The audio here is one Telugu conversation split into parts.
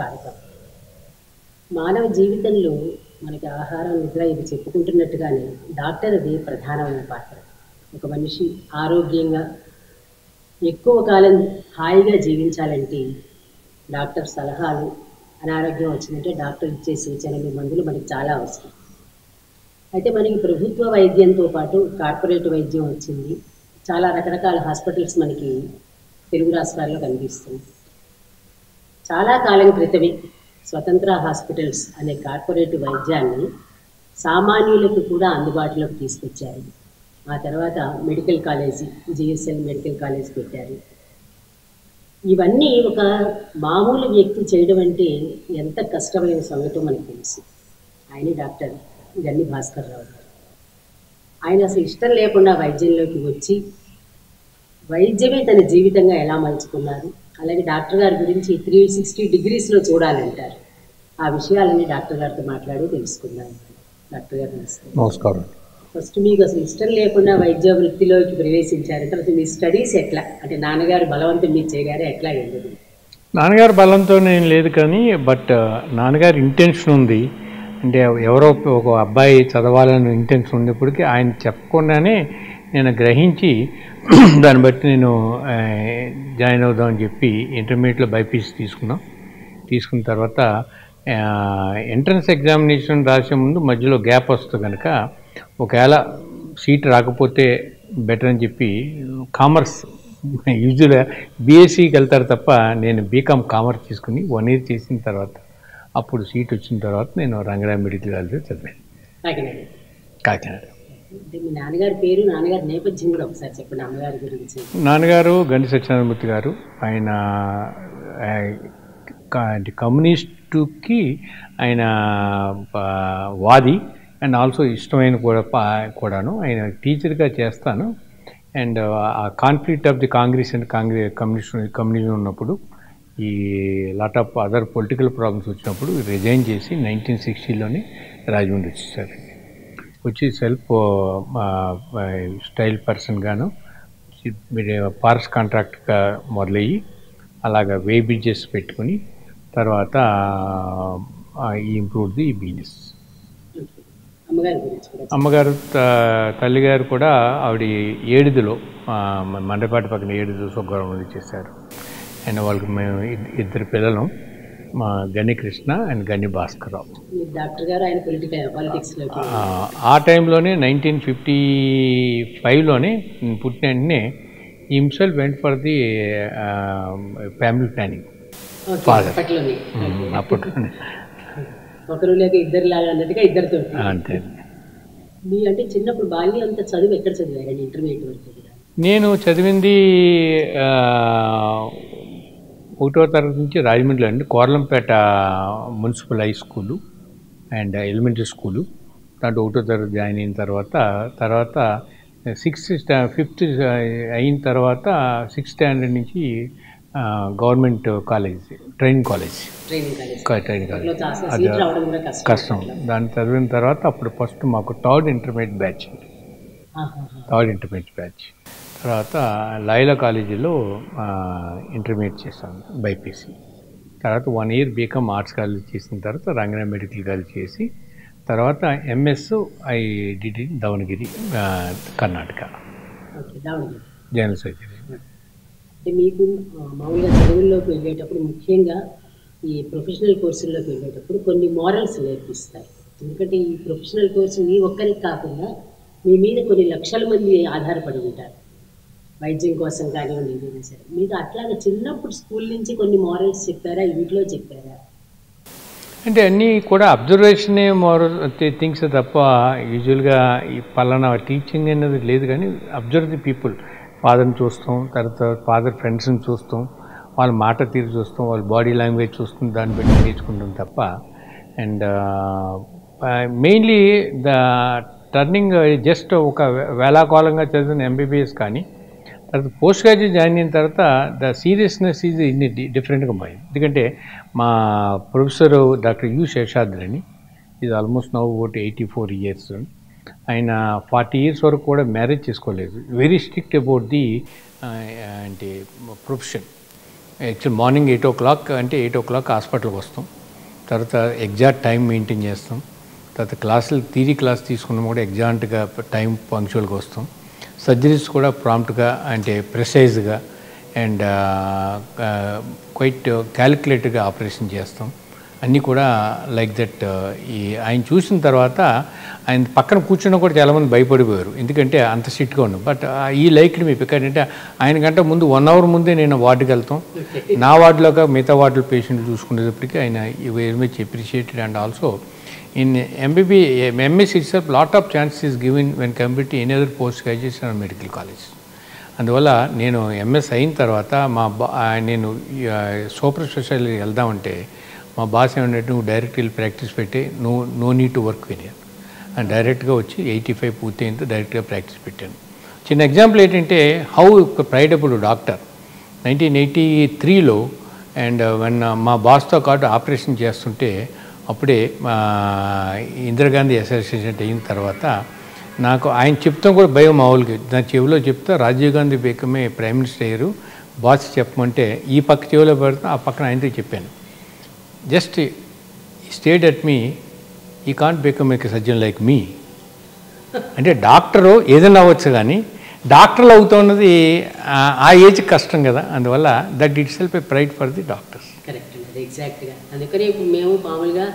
స్వాగతం మానవ జీవితంలో మనకి ఆహారం నిద్ర ఇది చెప్పుకుంటున్నట్టుగానే డాక్టర్ అది ప్రధానమైన పాత్ర. ఒక మనిషి ఆరోగ్యంగా ఎక్కువ కాలం హాయిగా జీవించాలంటే డాక్టర్ సలహాలు అనారోగ్యం వచ్చిందంటే డాక్టర్ ఇచ్చే సూచనలు మందులు మనకి చాలా అవసరం. అయితే మనకి ప్రభుత్వ వైద్యంతో పాటు కార్పొరేట్ వైద్యం వచ్చింది. చాలా రకరకాల హాస్పిటల్స్ మనకి తెలుగు రాష్ట్రాల్లో కనిపిస్తుంది చాలా కాలం క్రితమే స్వతంత్ర హాస్పిటల్స్ అనే కార్పొరేట్ వైద్యాన్ని సామాన్యులకు కూడా అందుబాటులోకి తీసుకొచ్చారు. ఆ తర్వాత medical college GSL medical college పెట్టారు. ఇవన్నీ ఒక మామూలు వ్యక్తి చేయడం అంటే ఎంత కష్టమైన సంగతో మనకు తెలుసు. ఆయన డాక్టర్ గన్ని భాస్కర్ రావు గారు. ఆయన అసలు ఇష్టం లేకుండా వైద్యంలోకి వచ్చి వైద్యమే తన జీవితంగా ఎలా మలుచుకున్నారు అలాగే డాక్టర్ గారి గురించి త్రీ సిక్స్టీ డిగ్రీస్లో చూడాలంటారు ఆ విషయాలన్నీ డాక్టర్ గారితో మాట్లాడి తెలుసుకుందాం. డాక్టర్ గారు నమస్కారం. ఫస్ట్ మీకు అసలు ఇష్టం లేకుండా వైద్య వృత్తిలోకి ప్రవేశించారు. తర్వాత మీ స్టడీస్ ఎట్లా? అంటే నాన్నగారు బలవంతం మీరు చేయగారు ఎట్లా వెళ్ళదు నాన్నగారి బలంతో నేను లేదు కానీ బట్ నాన్నగారి ఇంటెన్షన్ ఉంది. అంటే ఎవరో ఒక అబ్బాయి చదవాలని ఇంటెన్షన్ ఉన్నప్పటికీ ఆయన చెప్పకుండానే నేను గ్రహించి దాన్ని బట్టి నేను జాయిన్ అవుదామని చెప్పి ఇంటర్మీడియట్లో బైపీసీ తీసుకున్నాం. తీసుకున్న తర్వాత ఎంట్రన్స్ ఎగ్జామినేషన్ రాసే ముందు మధ్యలో గ్యాప్ వస్తుంది కనుక ఒకవేళ సీట్ రాకపోతే బెటర్ అని చెప్పి కామర్స్ యూజువల్గా బీఎస్సీకి వెళ్తారు తప్ప నేను బీకామ్ కామర్స్ తీసుకుని వన్ ఇయర్ చేసిన తర్వాత అప్పుడు సీట్ వచ్చిన తర్వాత నేను రంగరాయ మెడికల్ కాలేజ్ చదివాను. కాకినాడ. నాన్నగారి పేరు నాన్నగారి నేపథ్యం కూడా ఒకసారి చెప్పండి అమ్మగారి గురించి. నాన్నగారు గండి సత్యనారాయణమూర్తి గారు. ఆయన కమ్యూనిస్టుకి ఆయన వాది. అండ్ ఆల్సో ఇష్టమైన కూడా పా- కూడాను ఆయన టీచర్గా చేస్తాను. అండ్ ఆ conflict of the Congress and Congress communist communism ఉన్నప్పుడు ఈ lot of other political problems వచ్చినప్పుడు రిజైన్ చేసి నైన్టీన్ సిక్స్టీలోనే రాజమండ్రి వచ్చేసారు. వచ్చి సెల్ఫ్ స్టైల్ పర్సన్గాను పార్స్ కాంట్రాక్ట్గా మొదలయ్యి అలాగ వే బ్రిడ్జెస్ పెట్టుకుని తర్వాత ఇంప్రూవ్ ది బిజినెస్ అమ్మగారి తల్లిగారు కూడా ఆవిడ ఏడుదిలో మండపాటి పక్కన ఏడుదిలో స్వగౌరవం చేశారు. అండ్ వాళ్ళకి మేము ఇద్- ఇద్దరు పిల్లలు. మా గని కృష్ణ అండ్ గని భాస్కర్రావు. డాక్టర్ గారు ఆయన పాలిటిక్స్లోకి ఆ, టైంలోనే నైన్టీన్ ఫిఫ్టీ ఫైవ్లోనే పుట్టిన వెంటనే himself went for the family planning. Father. అప్పట్లోనే. ఒకరు లేక ఇద్దరు లాగా అన్నట్టుగా ఇద్దరితో అంతే. మీ అంటే చిన్నప్పుడు బాల్యం అంతా చదువు ఎక్కడ చదివారండి ఇంటర్మీడియట్ వరకు నేను చదివింది ఒకటో తరగతి నుంచి రాజమండ్రిలో అండి. Korlampeta municipal high school and elementary school. దాంట్లో ఒకటో తరగతి జాయిన్ అయిన తర్వాత తర్వాత సిక్స్త్ స్టా ఫిఫ్త్ అయిన తర్వాత సిక్స్త్ స్టాండర్డ్ నుంచి government college training college. Training college. అది కష్టం. దాన్ని చదివిన తర్వాత అప్పుడు ఫస్ట్ మాకు third intermediate batch. Third intermediate batch. తర్వాత లైలా కాలేజీలో ఇంటర్మీడియట్ చేశాను బైపీసీ. తర్వాత one year BCom arts college చేసిన తర్వాత రంగనా మెడికల్ కాలేజ్ చేసి తర్వాత ఎంఎస్ ఐ డిడి దావణగిరి ఆ, కర్ణాటక. General surgery. మీకు మామూలుగా చదువుల్లోకి వెళ్ళేటప్పుడు ముఖ్యంగా ఈ ప్రొఫెషనల్ కోర్సుల్లోకి వెళ్ళేటప్పుడు కొన్ని మోరల్స్ నేర్పిస్తారు. ఎందుకంటే ఈ ప్రొఫెషనల్ కోర్సు మీ ఒక్కరికి కాకుండా మీ మీద కొన్ని లక్షల మంది ఆధారపడి ఉంటారు. వైద్యం కోసం కానివ్వండి ఏదైనా సరే. మీకు అట్లాగా చిన్నప్పుడు స్కూల్ నుంచి కొన్ని మోరల్స్ చెప్పారా? ఇంట్లో చెప్పారా? అంటే అన్నీ కూడా అబ్జర్వేషనే మోరల్ థింగ్స్ తప్ప యూజువల్గా ఈ పలానా టీచింగ్ అనేది లేదు కానీ అబ్జర్వ్ ది పీపుల్ ఫాదర్ని చూస్తాం తర్వాత ఫాదర్ ఫ్రెండ్స్ని చూస్తాం వాళ్ళ మాట తీరు చూస్తాం వాళ్ళ బాడీ లాంగ్వేజ్ చూస్తాం దాన్ని బట్టి నేర్చుకుంటాం తప్ప. And mainly the turning just ఒక వేలాకాలంగా చదివిన ఎంబీబీఎస్ కానీ తర్వాత పోస్ట్ గ్రాడ్యుయేట్ జాయిన్ అయిన తర్వాత ద సీరియస్నెస్ ఈజ్ ఇన్ని డిఫరెంట్గా పోయింది ఎందుకంటే మా ప్రొఫెసర్ డాక్టర్ యు శేషాద్రి అని ఇది almost now about eighty four years. ఆయన ఫార్టీ ఇయర్స్ వరకు కూడా మ్యారేజ్ చేసుకోలేదు. వెరీ స్ట్రిక్ట్ అబౌట్ ది అంటే profession. Actual morning eight o'clock అంటే ఎయిట్ ఓ క్లాక్ హాస్పిటల్కి వస్తాం. తర్వాత ఎగ్జాక్ట్ టైం మెయింటైన్ చేస్తాం. తర్వాత క్లాసులు థీరీ క్లాస్ తీసుకున్నాం కూడా ఎగ్జాక్ట్గా టైం పంక్చువల్గా వస్తాం. సర్జరీస్ కూడా ప్రాంప్ట్గా అంటే ప్రెసైజ్గా అండ్ క్వైట్ క్యాలిక్యులేటెడ్గా ఆపరేషన్ చేస్తాం. అన్నీ కూడా లైక్ దట్ ఈ ఆయన చూసిన తర్వాత ఆయన పక్కన కూర్చున్న కూడా చాలామంది భయపడిపోయారు. ఎందుకంటే అంత సిట్గా ఉన్నాం బట్ ఈ లైక్డ్ మీ పిక్ అంటే ఆయన కంటే ముందు వన్ అవర్ ముందే నేను వార్డుకి వెళ్తాం. నా వార్డులోగా మిగతా వార్డులో పేషెంట్ చూసుకునేటప్పటికీ ఆయన very much appreciated and also in MBBS lot lot of is given given compared to any other post post or medical college అందువల్ల నేను ఎంఎస్ అయిన తర్వాత మా బా నేను సూపర్ స్పెషాలిటీ వెళ్దామంటే మా బాస్ ఏమంటే నువ్వు డైరెక్ట్ వెళ్ళి ప్రాక్టీస్ పెట్టి no no need to work veneer and డైరెక్ట్గా వచ్చి ఎయిటీ ఫైవ్ పూర్తయిన డైరెక్ట్గా ప్రాక్టీస్ పెట్టాను. చిన్న ఎగ్జాంపుల్ ఏంటంటే how prideable doctor nineteen eighty త్రీలో అండ్ వన్ మా బాస్తో పాటు ఆపరేషన్ చేస్తుంటే అప్పుడే మా ఇందిరాగాంధీ అసోసియేషన్ అయిన తర్వాత నాకు ఆయన చెప్తాం కూడా భయం మామూలుగా. నా చెవిలో చెప్తా Rajiv Gandhi became prime minister అయ్యారు. బాస్ చెప్పమంటే ఈ పక్క చెవిలో పెడతా ఆ పక్కన ఆయనతో చెప్పాను. జస్ట్ స్టేట్ అట్ మీ ఈ can't become a surgeon like me. అంటే డాక్టరు ఏదైనా అవ్వచ్చు కానీ డాక్టర్లు అవుతున్నది ఆ- ఆ ఏజ్ కష్టం కదా. అందువల్ల that itself a pride for the doctors. అది ఎగ్జాక్ట్గా అందుకని ఇప్పుడు మేము మామూలుగా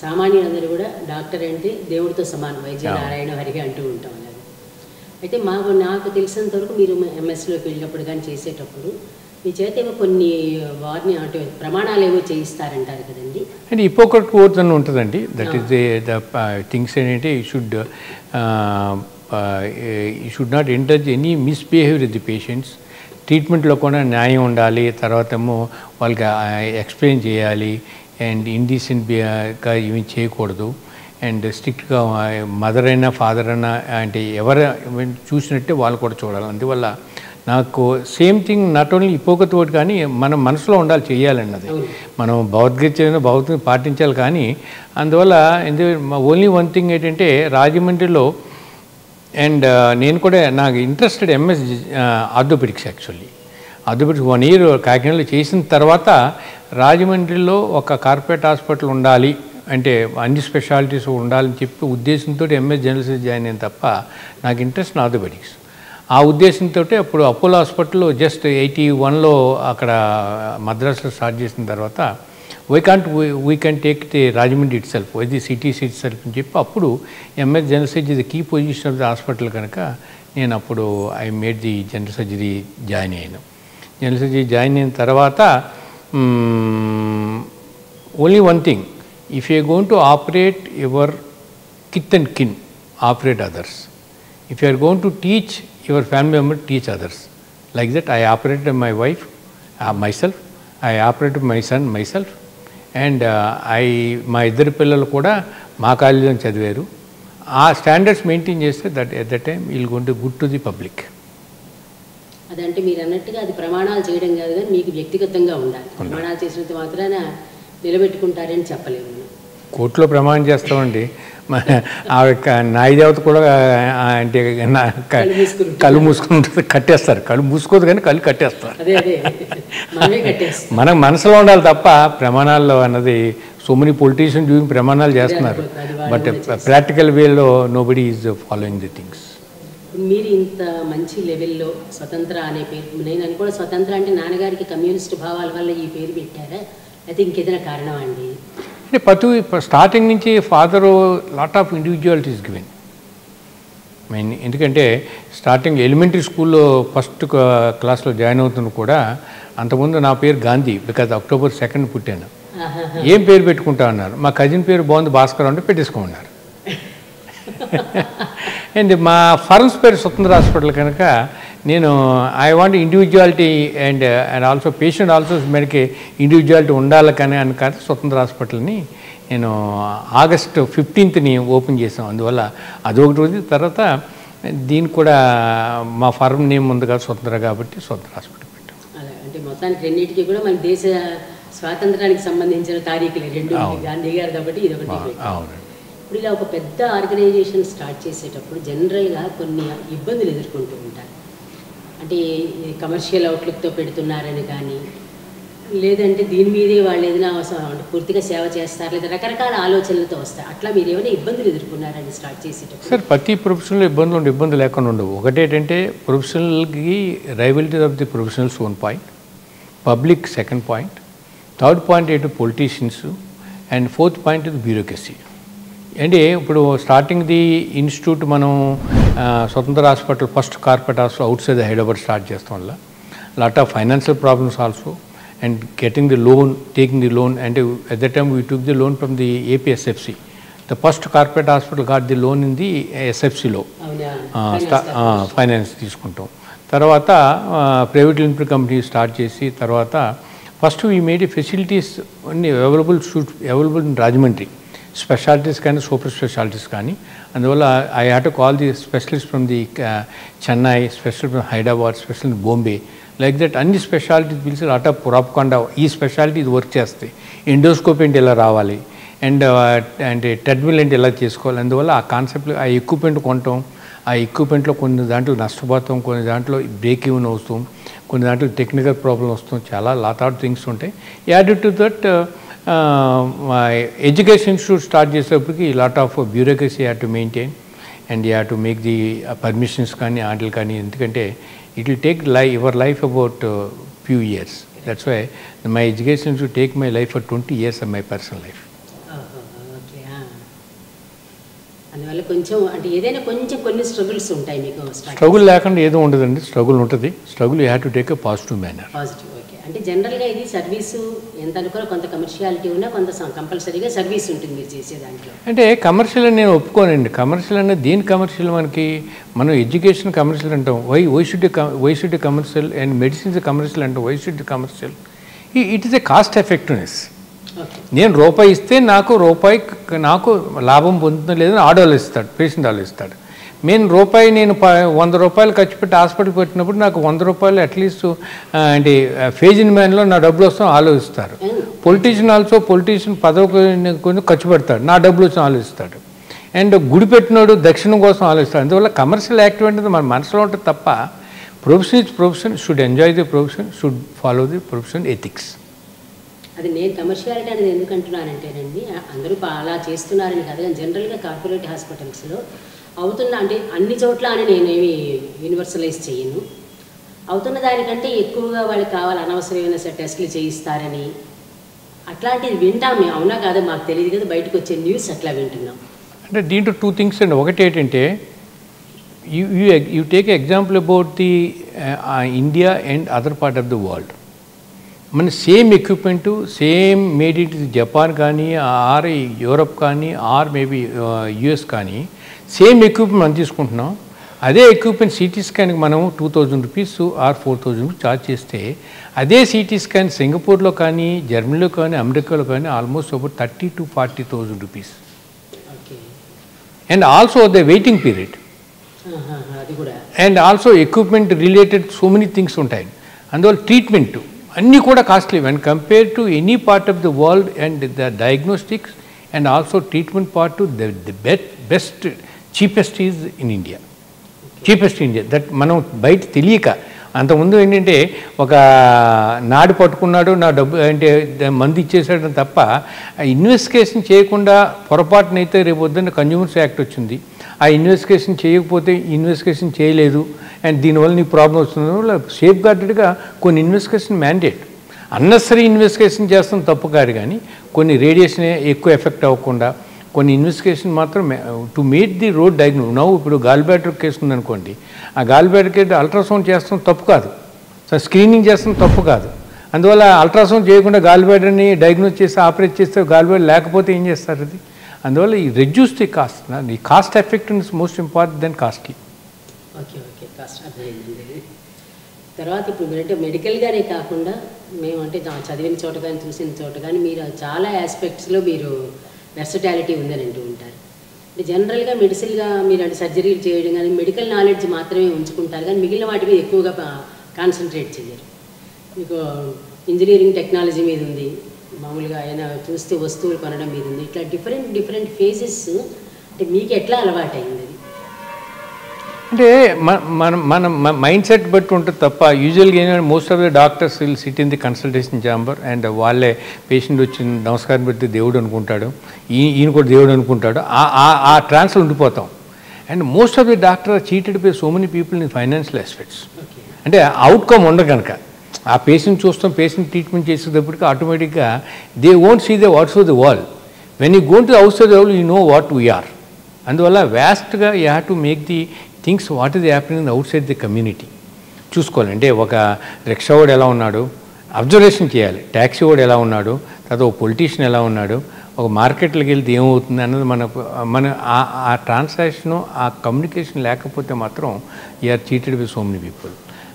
సామాన్యులందరూ కూడా డాక్టర్ అంటే దేవుడితో సమానం వైద్య అవును. నారాయణ హరిగా అంటూ ఉంటాం అలాగే అయితే మాకు నాకు తెలిసినంత వరకు మీరు ఎంఎస్లోకి వెళ్ళినప్పుడు కానీ చేసేటప్పుడు మీ చేత ఏమో కొన్ని వారిని అంటే ప్రమాణాలు ఏవో చేయిస్తారంటారు కదండి అండ్ హిపోక్రట్ ఓత్ అని ఉంటుందండి that is the the things ఏంటంటే you should you should not enter any misbehaviour with the patients ట్రీట్మెంట్లో కూడా న్యాయం ఉండాలి తర్వాత ఏమో వాళ్ళకి ఎక్స్ప్లెయిన్ చేయాలి అండ్ ఇండీసెంట్గా ఇవి చేయకూడదు. అండ్ స్ట్రిక్ట్గా మదర్ అయినా ఫాదర్ అయినా అంటే ఎవరు చూసినట్టే వాళ్ళు కూడా చూడాలి. అందువల్ల నాకు same thing not only Hippocratic ఒకటి కానీ మన మనసులో ఉండాలి చేయాలన్నది. మనం చదివిన భగవద్గీత పాటించాలి కానీ అందువల్ల ఓన్లీ వన్ థింగ్ ఏంటంటే రాజమండ్రిలో అండ్ uh, నేను కూడా నాకు interested MS uh, orthopaedics actually orthopaedics one year కాకినాడలో చేసిన తర్వాత రాజమండ్రిలో ఒక కార్పొరేట్ హాస్పిటల్ ఉండాలి అంటే అన్ని స్పెషాలిటీస్ ఉండాలని చెప్పి ఉద్దేశంతో ఎంఎస్ జనరల్ సర్జరీ జాయిన్ అయిన తప్ప నాకు ఇంట్రెస్ట్ ఆర్థోపెడిక్స్. ఆ ఉద్దేశంతో అప్పుడు అపోలో హాస్పిటల్లో జస్ట్ ఎయిటీ వన్లో అక్కడ మద్రాసులో స్టార్ట్ చేసిన తర్వాత why can't we can take the Rajahmundry itself ఇది సిటీసీ ఇట్ సెల్ఫ్ అని చెప్పి అప్పుడు MS general surgery key position of the hospital కనుక నేను అప్పుడు I made the general surgery join అయ్యాను. జనరల్ సర్జరీ జాయిన్ అయిన తర్వాత only one thing if you gone to operate your kith and kin operate others if you are going to teach your family member teach others. Like that i operated my wife uh, myself i operated my son myself and uh, i మా ఇద్దరు పిల్లలు కూడా మా కాలేజీలో చదివారు. ఆ స్టాండర్డ్స్ మెయింటైన్ చేస్తే that at that time will gone to good to the public అదంటే మీరు అన్నట్టుగా అది ప్రమాణాలు చేయడం కాదు కానీ మీకు వ్యక్తిగతంగా ఉండాలి. ప్రమాణాలు చేసినంత మాత్రాన నిలబెట్టుకుంటారని చెప్పలేము. కోర్టులో ప్రమాణం చేస్తామండి. మ- ఆవిడ క- నాయి దేవత కూడా అంటే కళ్ళు మూసుకుని ఉంటుంది. కట్టేస్తారు. కళ్ళు మూసుకోదు కానీ కళ్ళు కట్టేస్తారు. మనకు మనసులో ఉండాలి తప్ప ప్రమాణాల్లో అన్నది సో మెనీ పొలిటీషియన్ డూయింగ్ ప్రమాణాలు చేస్తున్నారు. బట్. ప్రాక్టికల్ వేలో nobody is following the things మీరు ఇంత మంచి లెవెల్లో స్వతంత్ర అనే పేరు నేను అని కూడా స్వతంత్ర అంటే నాన్నగారికి కమ్యూనిస్ట్ భావాల వల్ల ఈ పేరు పెట్టారా? అయితే ఇంకేదైనా కారణం అండి? అంటే పతు స్టార్టింగ్ నుంచి father lot of individualities given main ఎందుకంటే స్టార్టింగ్ ఎలిమెంటరీ స్కూల్లో ఫస్ట్ క్లాస్లో జాయిన్ అవుతున్న కూడా అంతకుముందు నా పేరు గాంధీ బికాజ్ అక్టోబర్ సెకండ్ పుట్టాను. ఏం పేరు పెట్టుకుంటా అన్నారు? మా కజిన్ పేరు బాగుంది భాస్కర్ అంటే పెట్టేసుకోమన్నారు. అండ్ మా ఫర్మ్స్ పేరు స్వతంత్ర హాస్పిటల్ కనుక నేను I want individuality and and also patient also మనకి ఇండివిజువాలిటీ ఉండాలి కానీ అని కాదు స్వతంత్ర హాస్పిటల్ని నేను ఆగస్ట్ ఫిఫ్టీన్త్ని ఓపెన్ చేసాం అందువల్ల అదొకటి రోజు తర్వాత దీనికి కూడా మా ఫర్మ్ నేమ్ ఉంది కదా స్వతంత్ర కాబట్టి స్వతంత్ర హాస్పిటల్ పెట్టాం. అంటే మొత్తానికి రెండింటికి కూడా మన దేశ స్వాతంత్రానికి సంబంధించిన తారీఖులే. రెండు. గాంధీ గారు కాబట్టి ఇది ఒకటి అవునండి. ఇప్పుడు ఇలా ఒక పెద్ద ఆర్గనైజేషన్ స్టార్ట్ చేసేటప్పుడు జనరల్గా కొన్ని ఇబ్బందులు ఎదుర్కొంటూ ఉంటారు. అంటే కమర్షియల్ అవుట్లుక్తో పెడుతున్నారని కానీ లేదంటే దీని మీదే వాళ్ళు ఏదైనా అవసరం అంటే పూర్తిగా సేవ చేస్తారు లేదా రకరకాల ఆలోచనలతో వస్తాయి అట్లా మీరు ఏమైనా ఇబ్బందులు ఎదుర్కొన్నారని స్టార్ట్ చేసేటప్పుడు? సార్ ప్రతి ప్రొఫెషన్లో ఇబ్బందులు ఉండే ఇబ్బందులు లేకుండా ఉండవు. ఒకటేంటంటే ప్రొఫెషనల్కి rivalry of the professionals one point public second point third point ఏంటి పొలిటీషియన్స్ అండ్ ఫోర్త్ పాయింట్ ఇది బ్యూరోక్రసీ అంటే ఇప్పుడు స్టార్టింగ్ ది ఇన్స్టిట్యూట్ మనం ఆ, Swatantra hospital first corporate hospital outside Hyderabad start చేస్తాం వల్ల lot of financial problems also and getting the loan taking the loan అంటే at the time we took the loan from the APSFC the first corporate hospital got the loan in the ఎస్ఎఫ్సిలో అవునా? ఆ, Finance స్టా- ఆ, corporation. ఫైనాన్స్ తీసుకుంటాం. తర్వాత ఆ, ప్రైవేట్ లిమిటెడ్ కంపెనీ స్టార్ట్ చేసి తర్వాత ఫస్ట్ వీ మేడ్ ఫెసిలిటీస్ అన్ని అవైలబుల్ షూట్ అవైలబుల్ ఇన్ రాజమండ్రి స్పెషాలిటీస్ కానీ సూపర్ స్పెషాలిటీస్ కానీ. అందువల్ల I have to call the specialist from the Chennai special from Hyderabad special Bombay like that అన్ని స్పెషాలిటీస్ పిలిచి అట ఆఫ్ పురాపకొండ ఈ స్పెషాలిటీ ఇది వర్క్ చేస్తాయి. ఎండోస్కోప్ ఏంటి ఎలా రావాలి? అండ్ uh, అంటే ట్రెడ్మిల్ ఏంటి ఎలా చేసుకోవాలి? అందువల్ల ఆ కాన్సెప్ట్ ఆ ఎక్విప్మెంట్ కొనటం ఆ ఎక్విప్మెంట్లో కొన్ని దాంట్లో నష్టపోతాం కొన్ని దాంట్లో బ్రేక్ ఈవెన్ అవుతాం. కొన్ని దాంట్లో టెక్నికల్ ప్రాబ్లం వస్తాం. చాలా లాట్ ఆఫ్ థింగ్స్ ఉంటాయి. Add to that education institute start చేసేటప్పటికి lot of bureaucracy had to maintain and you have to make the permissions కానీ ఆటలు కానీ ఎందుకంటే it will take lie your life about few years that's why my education to take my life for twenty years of my personal life. అందువల్ల కొంచెం అంటే ఏదైనా కొంచెం కొన్ని స్ట్రగుల్స్ ఉంటాయి మీకు స్ట్రగుల్ లేకుండా ఏదో ఉండదండి. స్ట్రగుల్ ఉంటుంది. Struggle you have to take a positive manner positive అంటే జనరల్గా ఇది సర్వీసు ఎంత అనుకున్నా కొంత కమర్షియాలిటీ ఉన్నా కొంత కంపల్సరీగా సర్వీస్ ఉంటుంది మీరు చేసే దాంట్లో. అంటే కమర్షియల్ అని నేను ఒప్పుకోనండి. కమర్షియల్ అనేది దేని కమర్షియల్ మనకి? మనం ఎడ్యుకేషన్ కమర్షియల్ అంటాం. Why why should why should commercial and medicines commercial అంటాం. Why should commercial. It is a cost effectiveness. నేను రూపాయి ఇస్తే నాకు రూపాయి నాకు లాభం పొందుతుందో లేదని ఆడోళ్ళు ఇస్తాడు పేషెంట్ వాళ్ళు ఇస్తాడు. నేను రూపాయి నేను ప వంద రూపాయలు ఖర్చు పెట్టి హాస్పిటల్ పెట్టినప్పుడు నాకు వంద రూపాయలు అట్లీస్ట్ అంటే ఫేజిన్ మ్యాన్లో నా డబ్బులు వస్తాం ఆలోచిస్తారు. పొలిటీషియన్ ఆల్సో పొలిటీషియన్ పదవి కొంచెం ఖర్చు పెడతాడు. నా డబ్బులు వచ్చి ఆలోచిస్తాడు. అండ్ గుడి పెట్టినోడు దక్షిణం కోసం ఆలోచిస్తాడు. అందువల్ల కమర్షియల్ యాక్టివ్ అనేది మన మనసులో ఉంటుంది తప్ప profession is profession should enjoy the profession should follow the profession ethics అది నేను కమర్షియాలిటీ అనేది ఎందుకు అంటున్నానంటేనండి అందరూ అలా చేస్తున్నారని కాదు. కానీ జనరల్గా కార్పొరేట్ హాస్పిటల్స్లో అవుతున్న అంటే అన్ని చోట్ల అని నేనేమి యూనివర్సలైజ్ చేయను అవుతున్న దానికంటే ఎక్కువగా వాళ్ళకి కావాలి అనవసరమైన టెస్టులు చేయిస్తారని అట్లాంటిది వింటాం మేము. అవునా కాదో? మాకు తెలియదు కదా బయటకు వచ్చే న్యూస్ అట్లా వింటున్నాం. అంటే దీంట్లో టూ థింగ్స్ అండి. ఒకటి ఏంటంటే you you you take example about the India and other part of the world మన same equipment same made it Japan కానీ ఆర్ యూరప్ కానీ ఆర్ మేబీ యుఎస్ కానీ సేమ్ ఎక్విప్మెంట్ మనం తీసుకుంటున్నాం. అదే ఎక్విప్మెంట్ సిటీ స్కాన్కి మనం two thousand rupees or four thousand charge చేస్తే అదే సిటీ స్కాన్ సింగపూర్లో కానీ జర్మనీలో కానీ అమెరికాలో కానీ almost about thirty to forty thousand rupees okay and also the waiting period ఆహాహా, అది కూడా. And also equipment related so many things ఉంటాయి. అందువల్ల ట్రీట్మెంట్ అన్నీ కూడా costly when compare to any part of the world and the diagnostics and also treatment part the the best best cheapest is in India. Cheapest India. That మనం బయట తెలియక అంతకుముందు ఏంటంటే ఒక నాడు పట్టుకున్నాడు నా డబ్బు అంటే మంది మందు ఇచ్చేసాడు తప్ప ఇన్వెస్టిగేషన్ చేయకుండా పొరపాటునైతే రేపు పొద్దున్న కన్జ్యూమర్స్ యాక్ట్ వచ్చింది. ఆ ఇన్వెస్టిగేషన్ చేయకపోతే ఇన్వెస్టిగేషన్ చేయలేదు. అండ్ దీనివల్ల నీకు ప్రాబ్లం వస్తుంది. సేఫ్ గార్డెడ్గా కొన్ని ఇన్వెస్టిగేషన్ మ్యాండేట్. అన్నెసరీ ఇన్వెస్టిగేషన్ చేస్తాం తప్పు కాదు కానీ కొన్ని రేడియేషన్ ఎక్కువ ఎఫెక్ట్ అవ్వకుండా కొన్ని ఇన్వెస్టిగేషన్ మాత్రం టు మీట్ ది రోడ్ డయాగ్నో నవ్వు ఇప్పుడు గాల్బ్యాటర్ కేసు ఉందనుకోండి ఆ గాల్బ్యాటర్కి అల్ట్రాసౌండ్ చేస్తాం తప్పు కాదు. సో స్క్రీనింగ్ చేస్తాం తప్పు కాదు. అందువల్ల అల్ట్రాసౌండ్ చేయకుండా గాల్బ్యాటర్ని డయాగ్నోస్ చేసి ఆపరేట్ చేస్తే గాల్బ్యాటర్ లేకపోతే ఏం చేస్తారు అది? అందువల్ల ఈ రెడ్యూస్ ది కాస్ట్ ఈ cost effect is most important then costly okay okay cost తర్వాత ఇప్పుడు మీరంటే మెడికల్గానే కాకుండా మేము అంటే చదివిన చోట కానీ చూసిన చోట కానీ మీరు చాలా ఆస్పెక్ట్స్లో మీరు వెర్సటాలిటీ ఉందని అంటూ ఉంటారు. అంటే జనరల్గా మెడిసిన్గా మీరు అంటే సర్జరీలు చేయడం కానీ మెడికల్ నాలెడ్జ్ మాత్రమే ఉంచుకుంటారు కానీ మిగిలిన వాటి మీద ఎక్కువగా కాన్సన్ట్రేట్ చేయరు మీకు ఇంజనీరింగ్ టెక్నాలజీ మీద ఉంది మామూలుగా ఏదైనా చూస్తే వస్తువులు కొనడం మీద ఉంది ఇట్లా డిఫరెంట్ డిఫరెంట్ ఫేజెస్ అంటే మీకు ఎట్లా అలవాటైంది? అంటే మన మన మన మైండ్ సెట్ బట్టి ఉంటుంది తప్ప యూజువల్గా ఏంటంటే most of the doctors will sit in the consultation chamber and వాళ్ళే పేషెంట్ వచ్చి నమస్కారం పెడితే దేవుడు అనుకుంటాడు ఈ ఈయన కూడా దేవుడు అనుకుంటాడు ఆ- ఆ- ఆ ట్రాన్స్లో ఉండిపోతాం. And most of the doctor cheated by so many people in financial aspects అంటే అవుట్కమ్ ఉండదు కనుక. ఆ పేషెంట్ చూస్తాం పేషెంట్ ట్రీట్మెంట్ చేసేటప్పటికి ఆటోమేటిక్గా they won't see the whats of the world when you gone to outside world you know what we are అందువల్ల వ్యాస్ట్గా you have to make the things what is happening outside the community? చూసుకోవాలి. అంటే ఒక రిక్షా వాడు ఎలా ఉన్నాడు? అబ్జర్వేషన్ చేయాలి. ట్యాక్సీ వాడు ఎలా ఉన్నాడు? తర్వాత ఒక పొలిటీషియన్ ఎలా ఉన్నాడు? ఒక మార్కెట్లోకి వెళ్తే ఏమవుతుంది అన్నది మన మన ఆ- ఆ ట్రాన్సాక్షన్ ఆ కమ్యూనికేషన్ లేకపోతే మాత్రం are cheated with so many people.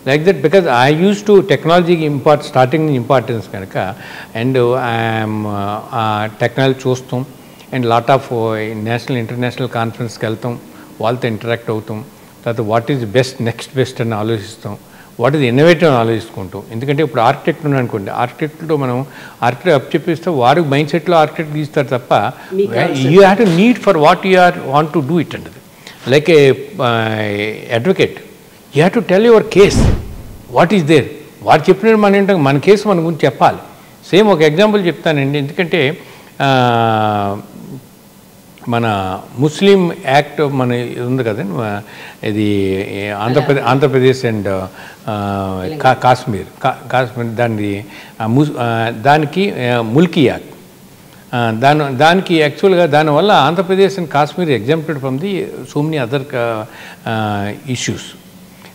Like that because I use to టెక్నాలజీకి ఇంపార్ట్ స్టార్టింగ్ ఇంపార్టెన్స్ కనుక అండ్ ఐఎమ్ టెక్నాలజీ చూస్తాం. And lot of national international కాన్ఫరెన్స్కి వెళ్తాం. వాళ్ళతో ఇంటరాక్ట్ అవుతాం. తర్వాత what is best next best అని ఆలోచిస్తాం. వాట్ ఈజ్ ఇన్నోవేటివ్ అని ఆలోచిస్తుంటాం ఎందుకంటే ఇప్పుడు ఆర్కిటెక్ట్ ఉన్నాడు అనుకోండి ఆర్కిటెక్ట్లో మనం ఆర్కిటెక్ట్ అప్ చెప్పిస్తే వారు మైండ్ సెట్లో ఆర్కిటెక్ట్ గీస్తారు తప్ప you have to need for what you are want to do it అంటది. Like a advocate you have to tell your case what is there వాడు చెప్పినట్టు మన ఏంటంటే మన కేసు మన గురించి చెప్పాలి. సేమ్ ఒక ఎగ్జాంపుల్ చెప్తానండి. ఎందుకంటే ఆ, మన ముస్లిం యాక్ట్ మన ఇది ఉంది కదండి మా- ఇది ఆంధ్రప్రదేశ్ ఆంధ్రప్రదేశ్ అండ్ కా కాశ్మీర్ కా కాశ్మీర్ దాని ఆ, ముస్- ఆ, దానికి ఆ, ముల్కీ యాక్ట్. ఆ, దాని దానికి యాక్చువల్గా దానివల్ల Andhra Pradesh and Kashmir exempted from the so many other issues.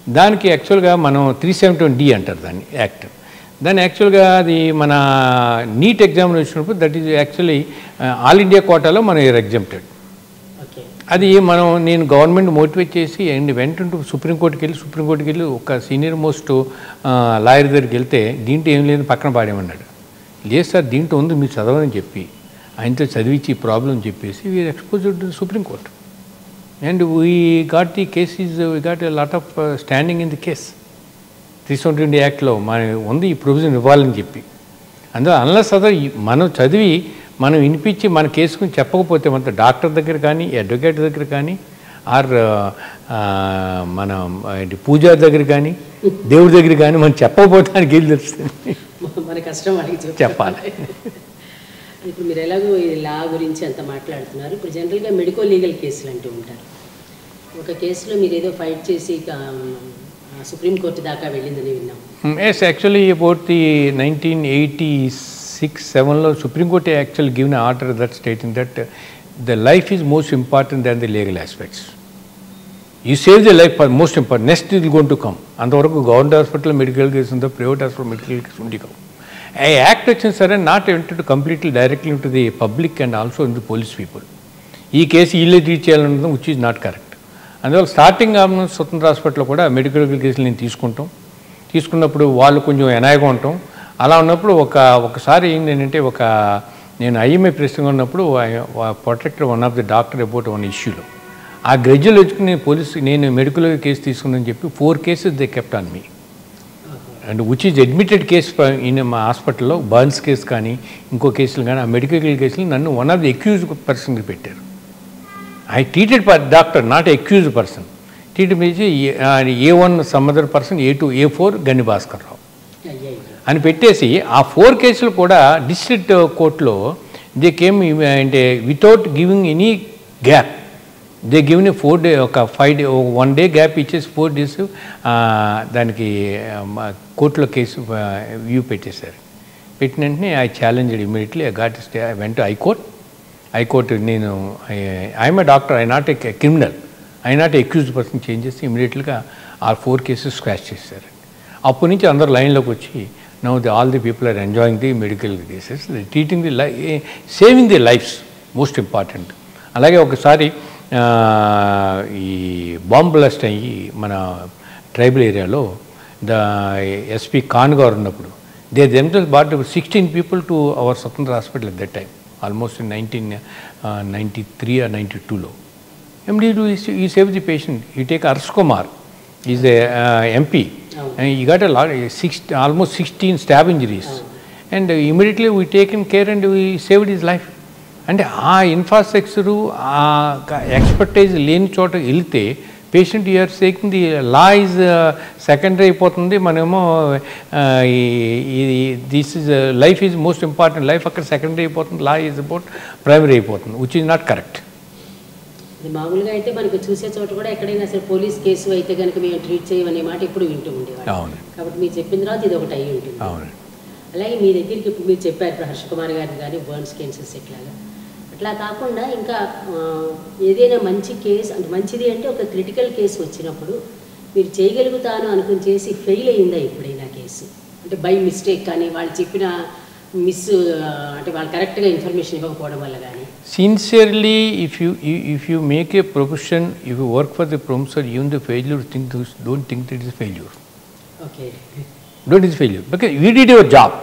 దానికి యాక్చువల్గా మనం త్రీ సెవెంటీ వన్ డి అంటారు దాన్ని యాక్ట్. దాన్ని యాక్చువల్గా అది మన నీట్ ఎగ్జామ్ వచ్చినప్పుడు that is actually all India కోటాలో మనం ఎగ్జామ్టెడ్ ఓకే అది మనం నేను గవర్నమెంట్ మోటివేట్ చేసి అండ్ వెంటనే సుప్రీంకోర్టుకి వెళ్ళి సుప్రీంకోర్టుకి వెళ్ళి ఒక సీనియర్ మోస్ట్ లాయర్ దగ్గరికి వెళ్తే దీంట్లో ఏం లేదు పక్కన పాడేమన్నాడు లేదు సార్ దీంట్లో ఉంది మీరు చదవని చెప్పి ఆయనతో చదివించి ప్రాబ్లం చెప్పేసి we are exposed to supreme court and we got the case is we got lot of standing in the case three seventy యాక్ట్లో మన ఉంది ఈ ప్రొవిజన్ ఇవ్వాలని చెప్పి. అందులో అన్లెస్ అదర్ మనం చదివి మనం వినిపించి మన కేసు గురించి చెప్పకపోతే మన డాక్టర్ దగ్గర కానీ అడ్వకేట్ దగ్గర కానీ ఆర్ మన ఏంటి పూజారి దగ్గర కానీ దేవుడి దగ్గర కానీ మనం చెప్పకపోతే ఆయనకి ఏం తెలుస్తుంది? మన కష్టం. చెప్పాలి. ఇప్పుడు మీరు ఎలాగో ఈ లా గురించి అంత మాట్లాడుతున్నారు. ఇప్పుడు జనరల్గా మెడికో లీగల్ కేసులు అంటూ ఉంటారు. ఒక కేసులో మీరు ఏదో ఫైట్ చేసి ఆ, సుప్రీంకోర్టు దాకా వెళ్ళిందని విన్నాం yes actually about the nineteen eighty six సెవెన్లో supreme court actual given order that stating that the life is most important than the legal aspects you save the life for most important next ఇది గోన్ టు కమ్ అంతవరకు గవర్నమెంట్ హాస్పిటల్ మెడికల్ కేసు ఉందో ప్రైవేట్ హాస్పిటల్ మెడికల్ కేసు ఉండి కమ్ ఏ యాక్ట్ వచ్చిన సరే not enter to completely directly to the public and also in the police people ఈ కేసు వీళ్ళే ట్రీట్ చేయాలన్నది విచ్ ఈజ్ నాట్ కరెక్ట్ అందువల్ల స్టార్టింగ్ స్వతంత్ర హాస్పిటల్లో కూడా మెడికల్ కేసులు నేను తీసుకుంటాం. తీసుకున్నప్పుడు వాళ్ళు కొంచెం ఎనాయగా ఉంటాం. అలా ఉన్నప్పుడు ఒక ఒకసారి ఏంటంటే ఒక నేను ఐఎంఐ ప్రెసిడెంట్గా ఉన్నప్పుడు protector one of the doctor about one ఇష్యూలో ఆ గ్రెడ్యులు వచ్చుకుని పోలీసు నేను మెడికల్ కేసు తీసుకున్నాను చెప్పి four cases they kept on me and which is admitted case in మా హాస్పిటల్లో బర్న్స్ కేసు కానీ ఇంకో కేసులు కానీ ఆ మెడికల్ కేసులు నన్ను వన్ ఆఫ్ ది అక్యూజ్ పర్సన్కి పెట్టారు. I treated doctor not accuse person treat చేసి a one some other person a two a four గని భాస్కర్ రావు అయ్యయ్యో అని పెట్టేసి ఆ ఫోర్ కేసులు కూడా డిస్ట్రిక్ట్ కోర్టులో దే కేమ్ అంటే without giving any gap they given four day ఒక five day one day gap ఇచ్చేసి ఫోర్ డేస్ దానికి కోర్టులో కేసు వ్యూ పెట్టేశారు. పెట్టిన వెంటనే I challenge immediately I got stay I went high court high court నేను I'm a doctor I not a criminal I not accuse person change చేసి ఇమీడియట్గా ఆ ఫోర్ కేసెస్ స్క్వాష్ చేశారు. అప్పటి నుంచి అందరు లైన్లోకి వచ్చి now the all the people are enjoying the medical cases treating the lie saving the lifes most important అలాగే ఒకసారి ఈ బాంబ్ బ్లాస్ట్ అయ్యి మన ట్రైబల్ ఏరియాలో ద ఎస్పీ ఖాన్ గారు ఉన్నప్పుడు they దెమ్టెల్స్ brought sixteen people to our Swatantra hospital at that time almost in 1993 uh, or 92 low. MD2 is he saved the patient. He take Arskumar, he's is a uh, MP, oh. and he got a lot, six, almost 16 stab injuries. Oh. And uh, immediately we take him care and we saved his life. And uh, ಆ ಇನ್ಫ್ರಾಸ್ಟ್ರಕ್ಚರು ಆ expertise lean ಚೋಟ ilte. Patient you are taking the law is secondary అయిపోతుంది. మనమేమో ఇది this is life is most important life అక్కడ సెకండరీ అయిపోతుంది. లా ఈజ్ అబౌట్ ప్రైమరీ అయిపోతుంది విచ్ ఈజ్ నాట్ కరెక్ట్ ఇది మామూలుగా అయితే మనకు చూసే చోట కూడా ఎక్కడైనా సరే పోలీస్ కేసు అయితే కనుక మేము ట్రీట్ చేయమనే మాట ఇప్పుడు వింటూ ఉండేవాడు అవును. కాబట్టి మీరు చెప్పిన తర్వాత ఇది ఒకటి అయి ఉంటుంది. అవును. అలాగే మీ దగ్గరికి ఇప్పుడు మీరు చెప్పారు ఇప్పుడు హర్ష కుమార్ గారిని కానీ బర్న్స్ కేసెస్ ఇట్లాగా అట్లా కాకుండా ఇంకా ఏదైనా మంచి కేసు అంటే మంచిది అంటే ఒక క్రిటికల్ కేసు వచ్చినప్పుడు మీరు చేయగలుగుతాను అనుకుని చేసి ఫెయిల్ అయిందా ఎప్పుడైనా కేసు? అంటే బై మిస్టేక్ కానీ వాళ్ళు చెప్పిన మిస్ అంటే వాళ్ళు కరెక్ట్గా ఇన్ఫర్మేషన్ ఇవ్వకపోవడం వల్ల కానీ? Sincerely if you if you make a profession if you work for the professor Yoon the failure think don't think that is failure okay don't is failure because you did your job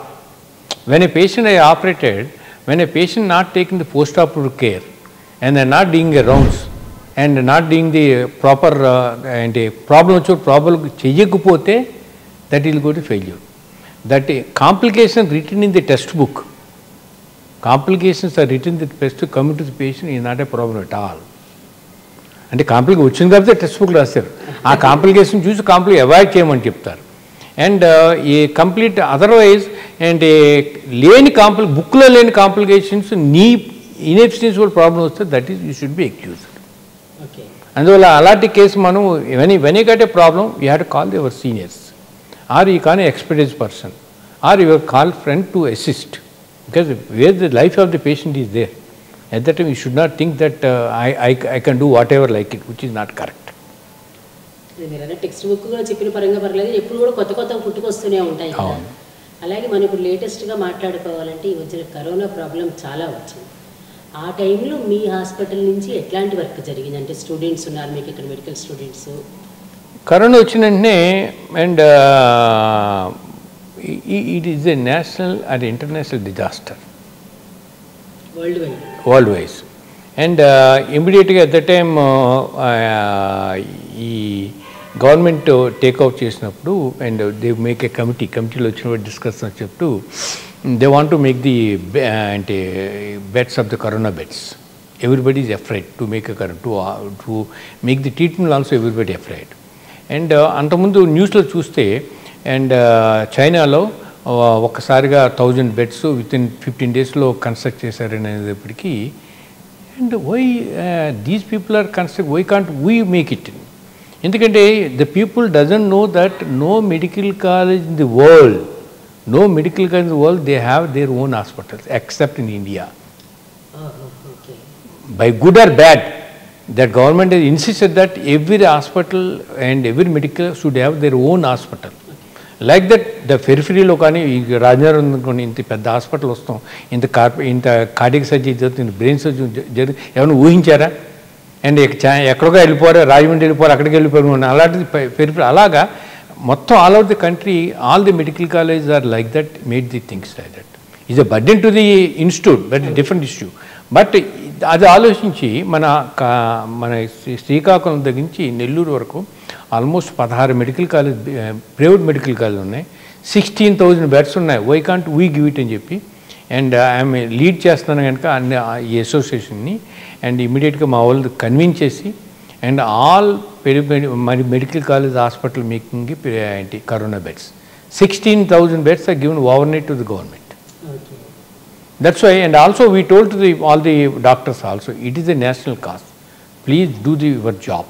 when a patient I operated when a patient not taking the post-operative care and they're not doing the rounds and not doing the proper uh, and a problem వచ్చి problem చెయ్యకపోతే that will go to failure. That a complication written in the test book, complications are written in the test to come to the patient is not a problem at all. అంటే కాంప్లికేషన్ వచ్చింది కాబట్టి టెక్స్ట్ బుక్ రాశారు ఆ కాంప్లికేషన్ చూసి కాంప్లి అవాయిడ్ చేయమని చెప్తారు అండ్ ఈ కంప్లీట్ అదర్వైజ్ అండ్ లేని కాంప్లి బుక్లో లేని కాంప్లికేషన్స్ నీ ఇన్ఎఫిషియన్సిబుల్ ప్రాబ్లం వస్తే that is you should be accused okay అందువల్ల అలాంటి కేసు మనం when when got a problem you have to call your seniors or you can experience person or your call friend to assist because where the life of the patient is there at that time you should not think that I I I can do whatever like it which is not correct మీరు టెక్స్ట్ బుక్ కూడా చెప్పిన పరంగా పర్లేదు. ఎప్పుడు కూడా కొత్త కొత్త పుట్టుకొస్తూనే ఉంటాయి కదా. అలాగే మనం ఇప్పుడు లేటెస్ట్గా మాట్లాడుకోవాలంటే ఈ వచ్చిన కరోనా ప్రాబ్లం చాలా వచ్చింది. ఆ టైంలో మీ హాస్పిటల్ నుంచి ఎట్లాంటి వర్క్ జరిగింది? అంటే స్టూడెంట్స్ ఉన్నారు మీకు ఇక్కడ మెడికల్ స్టూడెంట్స్ కరోనా వచ్చిన వెంటనే and it is a national and international disaster world wide world wise and ఇమీడియట్గా ఎట్ ద టైమ్ ఈ గవర్నమెంట్ టేక్అవుట్ చేసినప్పుడు and they make a committee కమిటీలో వచ్చినప్పుడు డిస్కస్ చెప్తూ they want to make the అంటే beds of the corona beds everybody is afraid to make a current to to make the treatment also everybody afraid and అంతకుముందు న్యూస్లో చూస్తే అండ్ చైనాలో ఒక్కసారిగా thousand beds with in fifteen డేస్లో construct చేశారనేటప్పటికీ and why these people are construct why can't we make it ఎందుకంటే the people doesn't know that no medical college in the world no medical college in the world they have their own hospitals except in India okay by good or bad, that government has insisted that every hospital and every medical should have their own hospital. Like that the పెరిఫరీలో కానీ ఈ రాజనగర్ అనుకోండి ఇంత పెద్ద హాస్పిటల్ వస్తాం. ఇంత కార్ప ఇంత కార్డియక్ సర్జరీ జరుగుతుంది బ్రెయిన్ సర్జరీ జరుగు ఏమైనా ఊహించారా? అండ్ ఎక్కడికో వెళ్ళిపోరా రాజమండ్రి వెళ్ళిపోరు అక్కడికి వెళ్ళిపోరు అలాంటిది పెరిఫరీ అలాగా మొత్తం all over the country all the medical college are like that made the things like that is a burden to the institute but different issue but అది ఆలోచించి మన కా- మన శ్రీ- శ్రీకాకుళం దగ్గర నుంచి నెల్లూరు వరకు ఆల్మోస్ట్ పదహారు medical college private medical college ఉన్నాయి. సిక్స్టీన్ థౌజండ్ బెడ్స్ ఉన్నాయి. Why can't we give it అని చెప్పి అండ్ ఐఎమ్ లీడ్ చేస్తున్నాను కనుక అన్ని ఆ- ఈ అసోసియేషన్ని అండ్ ఇమీడియట్గా మా వాళ్ళు కన్విన్స్ చేసి అండ్ ఆల్ పెరి మరి మెడికల్ కాలేజ్ హాస్పిటల్ మేకింగ్ ఏంటి corona beds sixteen thousand beds are given overnight to the government okay That's why, and also we told to the, all the doctors also, it is a national cause. Please do the, your job.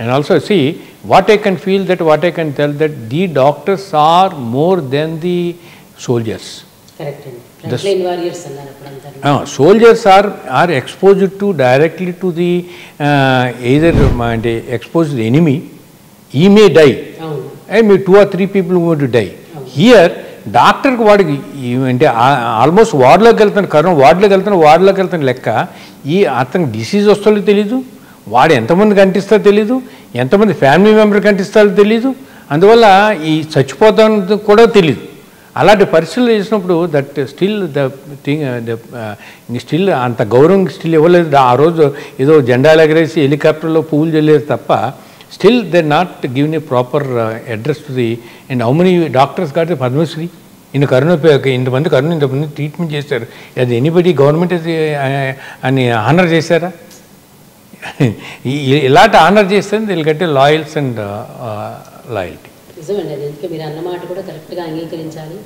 And also see, what I can feel that, what I can tell that the doctors are more than the soldiers. Correct అండి the, uh, either uh, they exposed to the enemy, he may die. అవును. I mean, two or three people who want to die. Here, డాక్టర్కి వాడికి ఈ- అంటే ఆల్మోస్ట్ వార్డులోకి వెళ్తాను కరోనా వార్డులోకి వెళ్తాను వార్డులోకి వెళ్తాను లెక్క. ఈ అతనికి డిసీజ్ వస్తుందో తెలీదు. వాడు ఎంతమంది కంటిస్తారో తెలీదు. ఎంతమంది ఫ్యామిలీ మెంబర్ కంటిస్తారో తెలీదు. అందువల్ల ఈ చచ్చిపోతాను కూడా తెలీదు. అలాంటి పరిస్థితులు చేసినప్పుడు that still the thing still అంత గౌరవం స్టిల్ ఇవ్వలేదు. ఆ రోజు ఏదో జెండాలు ఎగరేసి హెలికాప్టర్లో పువ్వులు చెల్లేదు తప్ప still they not given a proper address to the and how many doctors కాదు పద్మశ్రీ. ఇన్ని కరోనా ఇంతమంది కరోనా ఇంతమంది ట్రీట్మెంట్ చేశారు. అది ఎనీబడి గవర్నమెంట్ అది అని హానర్ చేశారా? ఇలాంటి ఆనర్ చేస్తే వీళ్ళు కట్టే లాయల్స్ అండ్ లాయల్టీ. నిజమండి అది ఎందుకంటే మీరు అన్నమాట కూడా కరెక్ట్గా అంగీకరించాలి.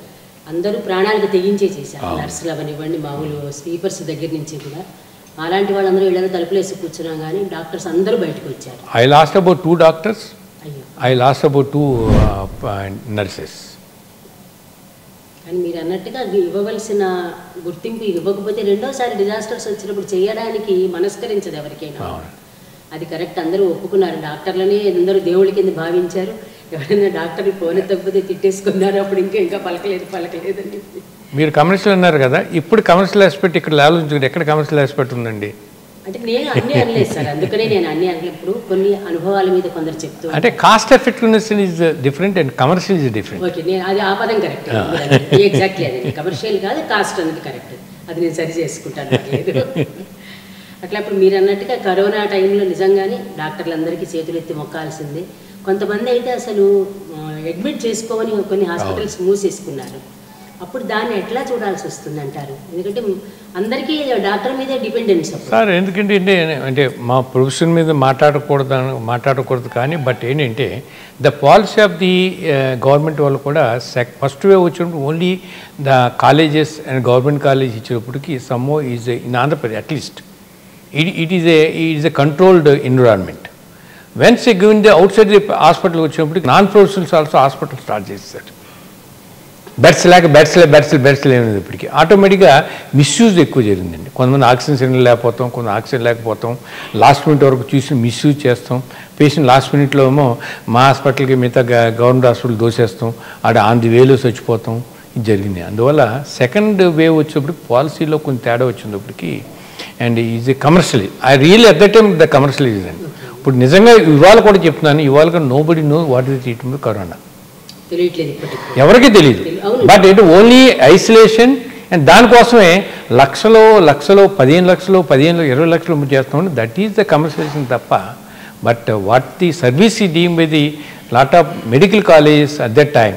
అందరూ ప్రాణాలకు తెగించే చేశారు. నర్సులు అవనివ్వండి మామూలు స్వీపర్స్ దగ్గర నుంచి కూడా. అలాంటి వాళ్ళందరూ ఇళ్ళలో తలుపులేసి కూర్చున్నాం కానీ డాక్టర్స్ అందరూ బయటకు వచ్చారు. I lost about two doctors. I lost about two nurses. కానీ మీరు అన్నట్టుగా ఇవ్వవలసిన గుర్తింపు ఇవ్వకపోతే రెండోసారి డిజాస్టర్స్ వచ్చినప్పుడు చేయడానికి మనస్కరించదు ఎవరికైనా. అది కరెక్ట్ అందరూ ఒప్పుకున్నారు. డాక్టర్లని అందరూ దేవుడి కింద భావించారు. ఎవరైనా డాక్టర్ని ఫోన్ తప్పితే తిట్టేసుకున్నారు అప్పుడు ఇంకా ఇంకా పలకలేదు పలకలేదు అని చెప్పి. మీరు కమర్షియల్ అన్నారు కదా ఇప్పుడు కమర్షియల్ ఆస్పెక్ట్ ఇక్కడ ఆలోచించుకుంటే ఎక్కడ కమర్షియల్ ఆస్పెక్ట్ ఉందండి? అంటే నేను అన్నీ అనలేదు సార్ అందుకనే నేను అన్నీ అనలేదు. ఇప్పుడు కొన్ని అనుభవాల మీద కొందరు చెప్తూ అంటే cost effectiveness is different and commercial is different okay నేను అది ఆ పదం కరెక్ట్. ఎగ్జాక్ట్లీ అది కమర్షియల్ కాదు కాస్ట్ అనేది కరెక్ట్. అది నేను సరి చేసుకుంటాను. అట్లా ఇప్పుడు మీరు అన్నట్టుగా కరోనా టైంలో నిజంగానే డాక్టర్లందరికీ చేతులు ఎత్తి మొక్కాల్సిందే. కొంతమంది అయితే అసలు అడ్మిట్ చేసుకోమని కొన్ని హాస్పిటల్స్ మూసేసుకున్నారు. అప్పుడు దాన్ని ఎట్లా చూడాల్సి వస్తుంది అంటారు ఎందుకంటే అందరికీ డాక్టర్ మీదే డిపెండెన్స్ సార్ ఎందుకంటే అంటే అంటే మా ప్రొఫెషన్ మీద మాట్లాడకూడదు మాట్లాడకూడదు కానీ బట్ ఏంటంటే the policy of the government వాళ్ళు కూడా సెక్ ఫస్ట్ వే వచ్చినప్పుడు only the colleges and government college ఇచ్చినప్పటికీ సమ్మో is in Andhra Pradesh at least it it is a it is a controlled environment once a given the outside the hospital వచ్చినప్పటికి non professionals also hospital start చేస్తారు బెడ్స్ లేక బెడ్స్ లే బెడ్స్ బెడ్స్ లేనిది ఇప్పటికి ఆటోమేటిక్గా మిస్యూజ్ ఎక్కువ జరిగిందండి. కొంతమంది ఆక్సిజన్ సిలిండర్ లేకపోతాం కొంత ఆక్సిజన్ లేకపోతాం. లాస్ట్ మినిట్ వరకు చూసి మిస్యూజ్ చేస్తాం. పేషెంట్ లాస్ట్ మినిట్లో ఏమో మా హాస్పిటల్కి మిగతా గ- గవర్నమెంట్ హాస్పిటల్ దోసేస్తాం. ఆడ ఆన్ ది వేలో చచ్చిపోతాం. ఇది జరిగింది. అందువల్ల సెకండ్ వేవ్ వచ్చేప్పటికి పాలసీలో కొంచెం తేడా వచ్చినప్పటికి and is a commercial I real at the time the commercial is అండి ఇప్పుడు నిజంగా ఇవాళ కూడా చెప్తున్నాను ఇవాళ nobody know what is treatment corona ఎవరికి తెలియదు. But it only isolation and దానికోసమే లక్షలో లక్షలో పదిహేను లక్షలు పదిహేను ఇరవై లక్షలు చేస్తాం దట్ ఈస్ ద కమర్షియలైజేషన్ తప్ప బట్ వాట్ ది సర్వీస్ ఈ deem by the lot of medical colleges at that time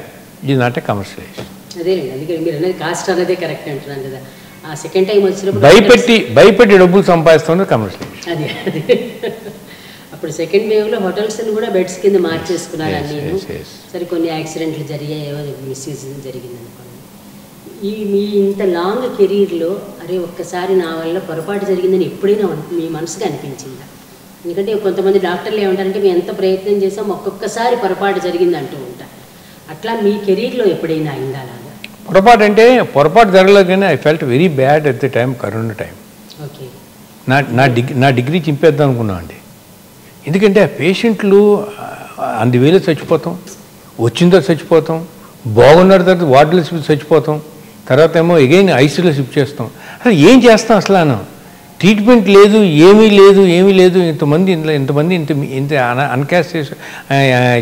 is not a commercialization భయపెట్టి భయపెట్టి డబ్బులు సంపాదిస్తుంది కమర్షియలైజేషన్ అప్పుడు సెకండ్ వేవ్లో హోటల్స్ కూడా బెడ్స్ కింద మార్చేసుకున్నారు అన్నీ yes. సరే కొన్ని యాక్సిడెంట్లు జరిగాయి ఏవో మిస్యూజ్ జరిగింది అనుకోండి. ఈ మీ ఇంత లాంగ్ కెరీర్లో అరే ఒక్కసారి నా వల్ల పొరపాటు జరిగిందని ఎప్పుడైనా మీ మనసుకు అనిపించిందా? ఎందుకంటే కొంతమంది డాక్టర్లు ఏమంటారంటే మేము ఎంత ప్రయత్నం చేసాం ఒక్కొక్కసారి పొరపాటు జరిగింది అంటూ ఉంటారు. అట్లా మీ కెరీర్లో ఎప్పుడైనా అయిందా అలాగా? పొరపాటు అంటే పొరపాటు జరగలేదు కానీ I felt very bad at the time corona time okay. నా నా డిగ్రీ నా డిగ్రీ చింపేద్దాం అనుకున్నాం అండి. ఎందుకంటే ఆ పేషెంట్లు అందువేళ చచ్చిపోతాం వచ్చిందో చచ్చిపోతాం బాగున్నారు తర్వాత వార్డులో షిఫ్ట్ చచ్చిపోతాం తర్వాత ఏమో ఎగైన్ ఐసీలో షిఫ్ట్ చేస్తాం. అసలు ఏం చేస్తాం అసలు అను ట్రీట్మెంట్ లేదు ఏమీ లేదు ఏమీ లేదు ఇంతమంది ఇంత ఇంతమంది ఇంత ఇంత అన్కాస్ట్ చేసి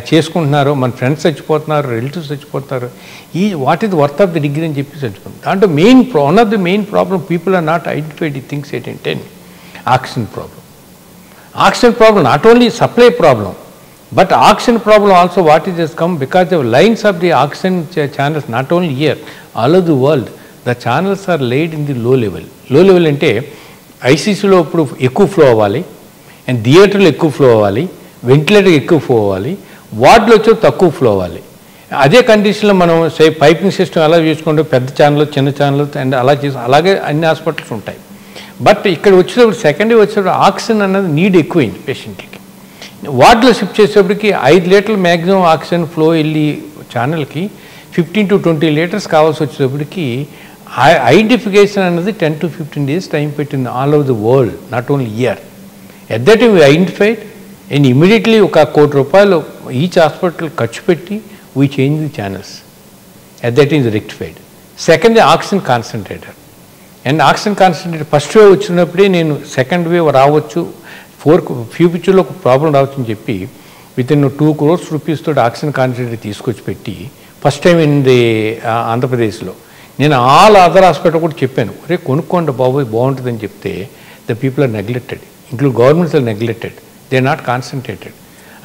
చేసుకుంటున్నారు మన ఫ్రెండ్స్ చచ్చిపోతున్నారు రిలేటివ్స్ చచ్చిపోతున్నారు ఈ what is worth of the degree అని చెప్పి చచ్చిపోతుంది దాంట్లో main one of the main problem people are not identified things ఏంటంటే ten oxygen problem oxygen problem not only supply problem but oxygen problem also what is come because of lines of the oxygen channels not only here all of the world the channels are laid in the low లెవెల్లో లెవెల్ అంటే ఐసీసీలో ఇప్పుడు ఎక్కువ ఫ్లో అవ్వాలి అండ్ థియేటర్లో ఎక్కువ ఫ్లో అవ్వాలి వెంటిలేటర్ ఎక్కువ ఫ్లో అవ్వాలి వార్డులు వచ్చి తక్కువ ఫ్లో అవ్వాలి. అదే కండిషన్లో మనం సే పైపింగ్ సిస్టమ్ ఎలా చూసుకుంటే పెద్ద ఛానల్ చిన్న ఛానల్ అండ్ అలా చేసి అలాగే అన్ని హాస్పిటల్స్ ఉంటాయి. బట్ ఇక్కడ వచ్చేటప్పుడు సెకండ్ వచ్చేటప్పుడు ఆక్సిజన్ అన్నది నీడ్ ఎక్కువైంది పేషెంట్కి వార్డులో షిఫ్ట్ చేసేటప్పటికి ఐదు లీటర్లు మ్యాక్సిమం ఆక్సిజన్ ఫ్లో వెళ్ళి ఛానల్కి ఫిఫ్టీన్ టు ట్వంటీ లీటర్స్ కావాల్సి వచ్చేటప్పటికి ఐడెంటిఫికేషన్ అనేది ten to fifteen days time పెట్టింది all over the world not only here at that we identified and immediately ఒక కోటి రూపాయలు ఈచ్ హాస్పిటల్ ఖర్చు పెట్టి we change the channels at that is rectified second oxygen concentrator and oxygen concentrator first wave వచ్చినప్పుడే నేను సెకండ్ వేవ్ రావచ్చు ఫోర్ ఫ్యూచర్లో ఒక ప్రాబ్లం రావచ్చు అని చెప్పి with in two crores rupees తోటి ఆక్సిజన్ కాన్సన్ట్రేటర్ తీసుకొచ్చి పెట్టి ఫస్ట్ టైం ఇన్ ది ఆంధ్రప్రదేశ్లో. నేను ఆల్ అదర్ హాస్పిటల్ కూడా చెప్పాను రే కొనుక్కోండి బాబోయ్ బాగుంటుందని చెప్తే the people are neglected include governments are neglected they not concentrated.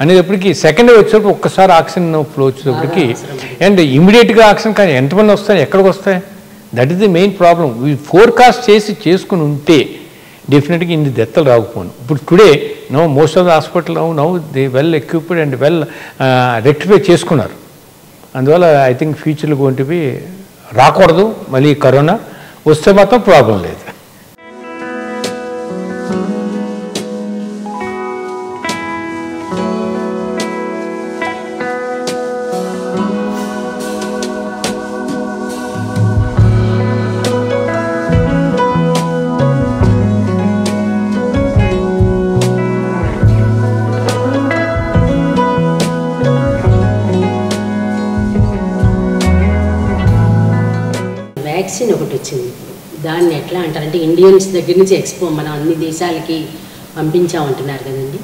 అనేటప్పటికి సెకండ్ వచ్చేటప్పుడు ఒక్కసారి ఆక్సిజన్ ఫ్లో వచ్చేటప్పటికి అండ్ ఇమీడియట్గా ఆక్సిజన్ కానీ ఎంతమంది వస్తాయి ఎక్కడికి వస్తాయి? That is the main problem forecast చేసి చేసుకుని ఉంటే డెఫినెట్గా ఇన్ని దెత్తలు రాకపోను. ఇప్పుడు today no most of the hospital now now they well equipped and well rectify చేసుకున్నారు. అందువల్ల ఐ థింక్ ఫ్యూచర్లో కొంటివి రాకూడదు. మళ్ళీ కరోనా వస్తే మాత్రం ప్రాబ్లం లేదు. వచ్చింది. దాన్ని ఎట్లా అంటారంటే ఇండియన్స్ దగ్గర నుంచి ఎక్స్పో మనం అన్ని దేశాలకి పంపించామంటున్నారు కదండి.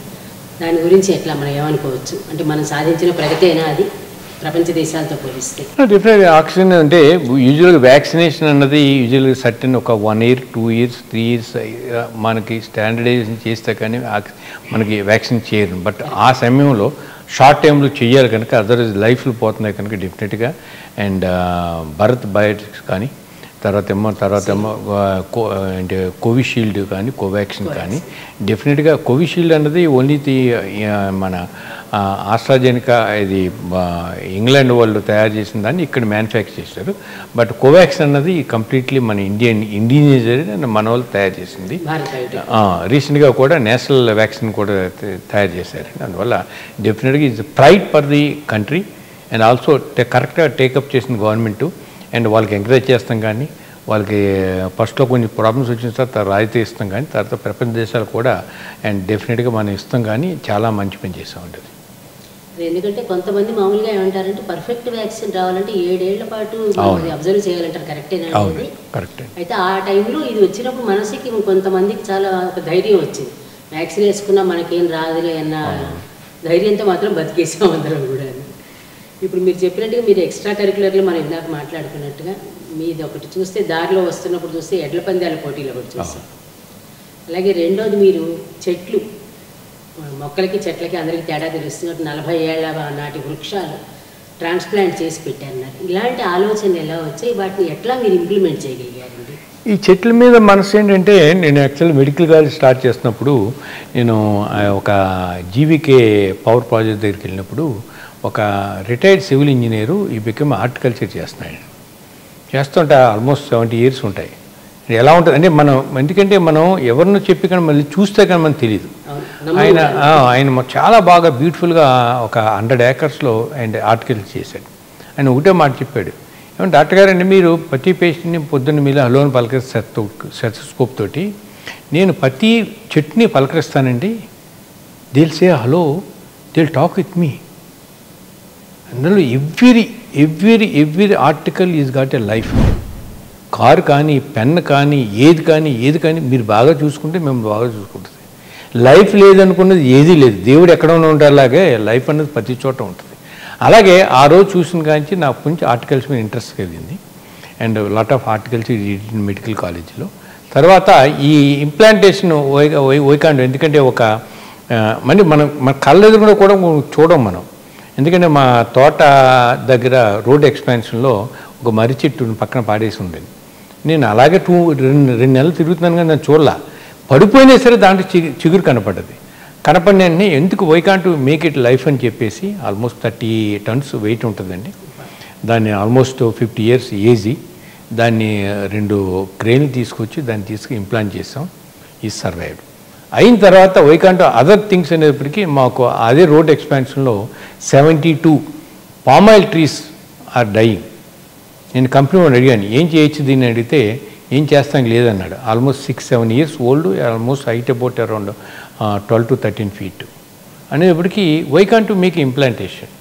దాని గురించి ఎట్లా మనం ఏమనుకోవచ్చు? అంటే మనం సాధించిన ప్రగతి అయినా అది? ప్రపంచ దేశాలతో పోలిస్తే. డిఫరెంట్ ఆక్సిజన్ అంటే యూజువల్గా వ్యాక్సినేషన్ అన్నది యూజువల్గా సర్టన్ ఒక one year two years three years మనకి స్టాండర్డైజేషన్ చేస్తే కానీ మనకి వ్యాక్సిన్ చేయరు. బట్ ఆ సమయంలో షార్ట్ టైంలో చేయాలి కనుక అదర్వైజ్ లైఫ్లు పోతున్నాయి కనుక డెఫినెట్గా అండ్ భరత్ బయోటిక్స్ కానీ తర్వాత ఏమో తర్వాత ఏమో అంటే కోవిషీల్డ్ కానీ కోవాక్సిన్ కానీ డెఫినెట్గా కోవిషీల్డ్ అన్నది ఓన్లీ ది మన ఆస్ట్రాజెనికా ఇది ఇంగ్లాండ్ వాళ్ళు తయారు చేసిన దాన్ని ఇక్కడ మ్యానుఫ్యాక్చర్ చేశారు. బట్ కోవాక్సిన్ అన్నది కంప్లీట్లీ మన ఇండియన్ ఇండియన్ మన వాళ్ళు తయారు చేసింది. రీసెంట్గా కూడా నేషనల్ వ్యాక్సిన్ కూడా తయారు చేశారు. అందువల్ల డెఫినెట్గా it's pride for the country. And also కరెక్ట్గా టేకప్ చేసిన గవర్నమెంట్ అండ్ వాళ్ళకి ఎంకరేజ్ చేస్తాం కానీ వాళ్ళకి ఫస్ట్లో కొన్ని ప్రాబ్లమ్స్ వచ్చిన తర్వాత రాయితీ ఇస్తాం కానీ తర్వాత ప్రపంచ దేశాలు కూడా అండ్ డెఫినెట్గా మనం ఇస్తాం కానీ చాలా మంచి పని చేస్తూ ఉంటుంది ఎందుకంటే కొంతమంది మామూలుగా ఏమంటారంటే పర్ఫెక్ట్ వ్యాక్సిన్ రావాలంటే ఏడేళ్ళ పాటు. అబ్జర్వ్ చేయాలంటారు కరెక్టేనా కరెక్ట్ అయితే ఆ టైంలో ఇది వచ్చినప్పుడు మనసుకి కొంతమందికి చాలా ఒక ధైర్యం వచ్చింది. వ్యాక్సిన్ వేసుకున్నా మనకేం రాదులే అన్న ధైర్యంతో మాత్రం బతికేసాం అందరం కూడా. ఇప్పుడు మీరు చెప్పినట్టుగా మీరు ఎక్స్ట్రా కరికులర్లు మనం ఇందాక మాట్లాడుకున్నట్టుగా మీది ఒకటి చూస్తే దారిలో వస్తున్నప్పుడు చూస్తే ఎడ్ల పందాల పోటీలు ఒకటి చూస్తాం. అలాగే రెండోది మీరు చెట్లు. మొక్కలకి చెట్లకి అందరికీ తేడా తెలుస్తున్నట్టు నలభై ఏళ్ళ నాటి వృక్షాలు ట్రాన్స్ప్లాంట్ చేసి పెట్టారన్నారు. ఇలాంటి ఆలోచనలు ఎలా వచ్చాయి? వాటిని ఎట్లా మీరు ఇంప్లిమెంట్ చేయగలిగారండి? ఈ చెట్ల మీద మనసు ఏంటంటే నేను యాక్చువల్ మెడికల్ కాలేజ్ స్టార్ట్ చేసినప్పుడు నేను ఒక జీవికే పవర్ ప్రాజెక్ట్ దగ్గరికి వెళ్ళినప్పుడు ఒక రిటైర్డ్ సివిల్ ఇంజనీరు ఈ బికమ్ హార్టికల్చర్ చేస్తున్నాడు. చేస్తుంటే ఆల్మోస్ట్ సెవెంటీ ఇయర్స్ ఉంటాయి. ఎలా ఉంటుంది? అంటే మనం ఎందుకంటే మనం ఎవరినో చెప్పి కానీ మళ్ళీ చూస్తే కానీ మనకు తెలియదు ఆయన ఆయన చాలా బాగా బ్యూటిఫుల్గా ఒక హండ్రెడ్ ఏకర్స్లో అండ్ ఆర్టికల్స్ చేశాడు. ఆయన ఒకటే మాట చెప్పాడు. ఏమంటే డాక్టర్ గారండి మీరు ప్రతి పేషెంట్ని పొద్దున్న మీద హలోని పలకరిస్తారు సెటస్కోప్ తోటి నేను ప్రతి చెట్టుని పలకరిస్తానండి. దిల్ సే హలో దిల్ టాక్ విత్ మీ అందులో every every every article is got a life. Car కానీ పెన్ కానీ ఏది కానీ ఏది కానీ మీరు బాగా చూసుకుంటే మేము బాగా చూసుకుంటుంది. లైఫ్ లేదనుకున్నది ఏదీ లేదు. దేవుడు ఎక్కడ ఉండేలాగే లైఫ్ అనేది ప్రతి చోట ఉంటుంది. అలాగే ఆ రోజు చూసిన కాంచి నాకు కొంచెం ఆర్టికల్స్ మీద ఇంట్రెస్ట్ కలిగింది. And lot of articles medical కాలేజీలో. తర్వాత ఈ ఇంప్లాంటేషన్ వైకాండ్ ఎందుకంటే ఒక ఆ, మళ్ళీ మనం మన కళ్ళ ఎదురుగా కూడా చూడం మనం. ఎందుకంటే మా తోట దగ్గర రోడ్ ఎక్స్పాన్షన్లో ఒక మర్రి చెట్టు పక్కన పాడేసి ఉండేది. నేను అలాగే టూ రెండు రెండు నెలలు తిరుగుతున్నాను కానీ నేను చూడలా. పడిపోయినా సరే దాంట్లో చి- చిగురు కనపడ్డది. కనపడిన వెంటనే ఎందుకు వైకాంటు మేక్ ఇట్ లైఫ్ అని చెప్పేసి ఆల్మోస్ట్ థర్టీ టన్స్ వెయిట్ ఉంటుందండి. దాన్ని ఆల్మోస్ట్ ఫిఫ్టీ ఇయర్స్ ఏజీ. దాన్ని రెండు క్రేన్లు తీసుకొచ్చి దాన్ని తీసుకు ఇంప్లాంట్ చేసాం. ఈ సర్వైవ్డ్. అయిన తర్వాత వైకాంట్ అదర్ థింగ్స్ అనేప్పటికీ మాకు అదే road ఎక్స్పాన్షన్లో seventy two palm oil trees are dying నేను కంపెనీ వాడిని అడిగాను ఏం చేయొచ్చు దీన్ని? అడిగితే ఏం చేస్తాం లేదన్నాడు. Almost six seven years old almost height about around twelve to thirteen feet అనేటప్పటికీ why can to make implantation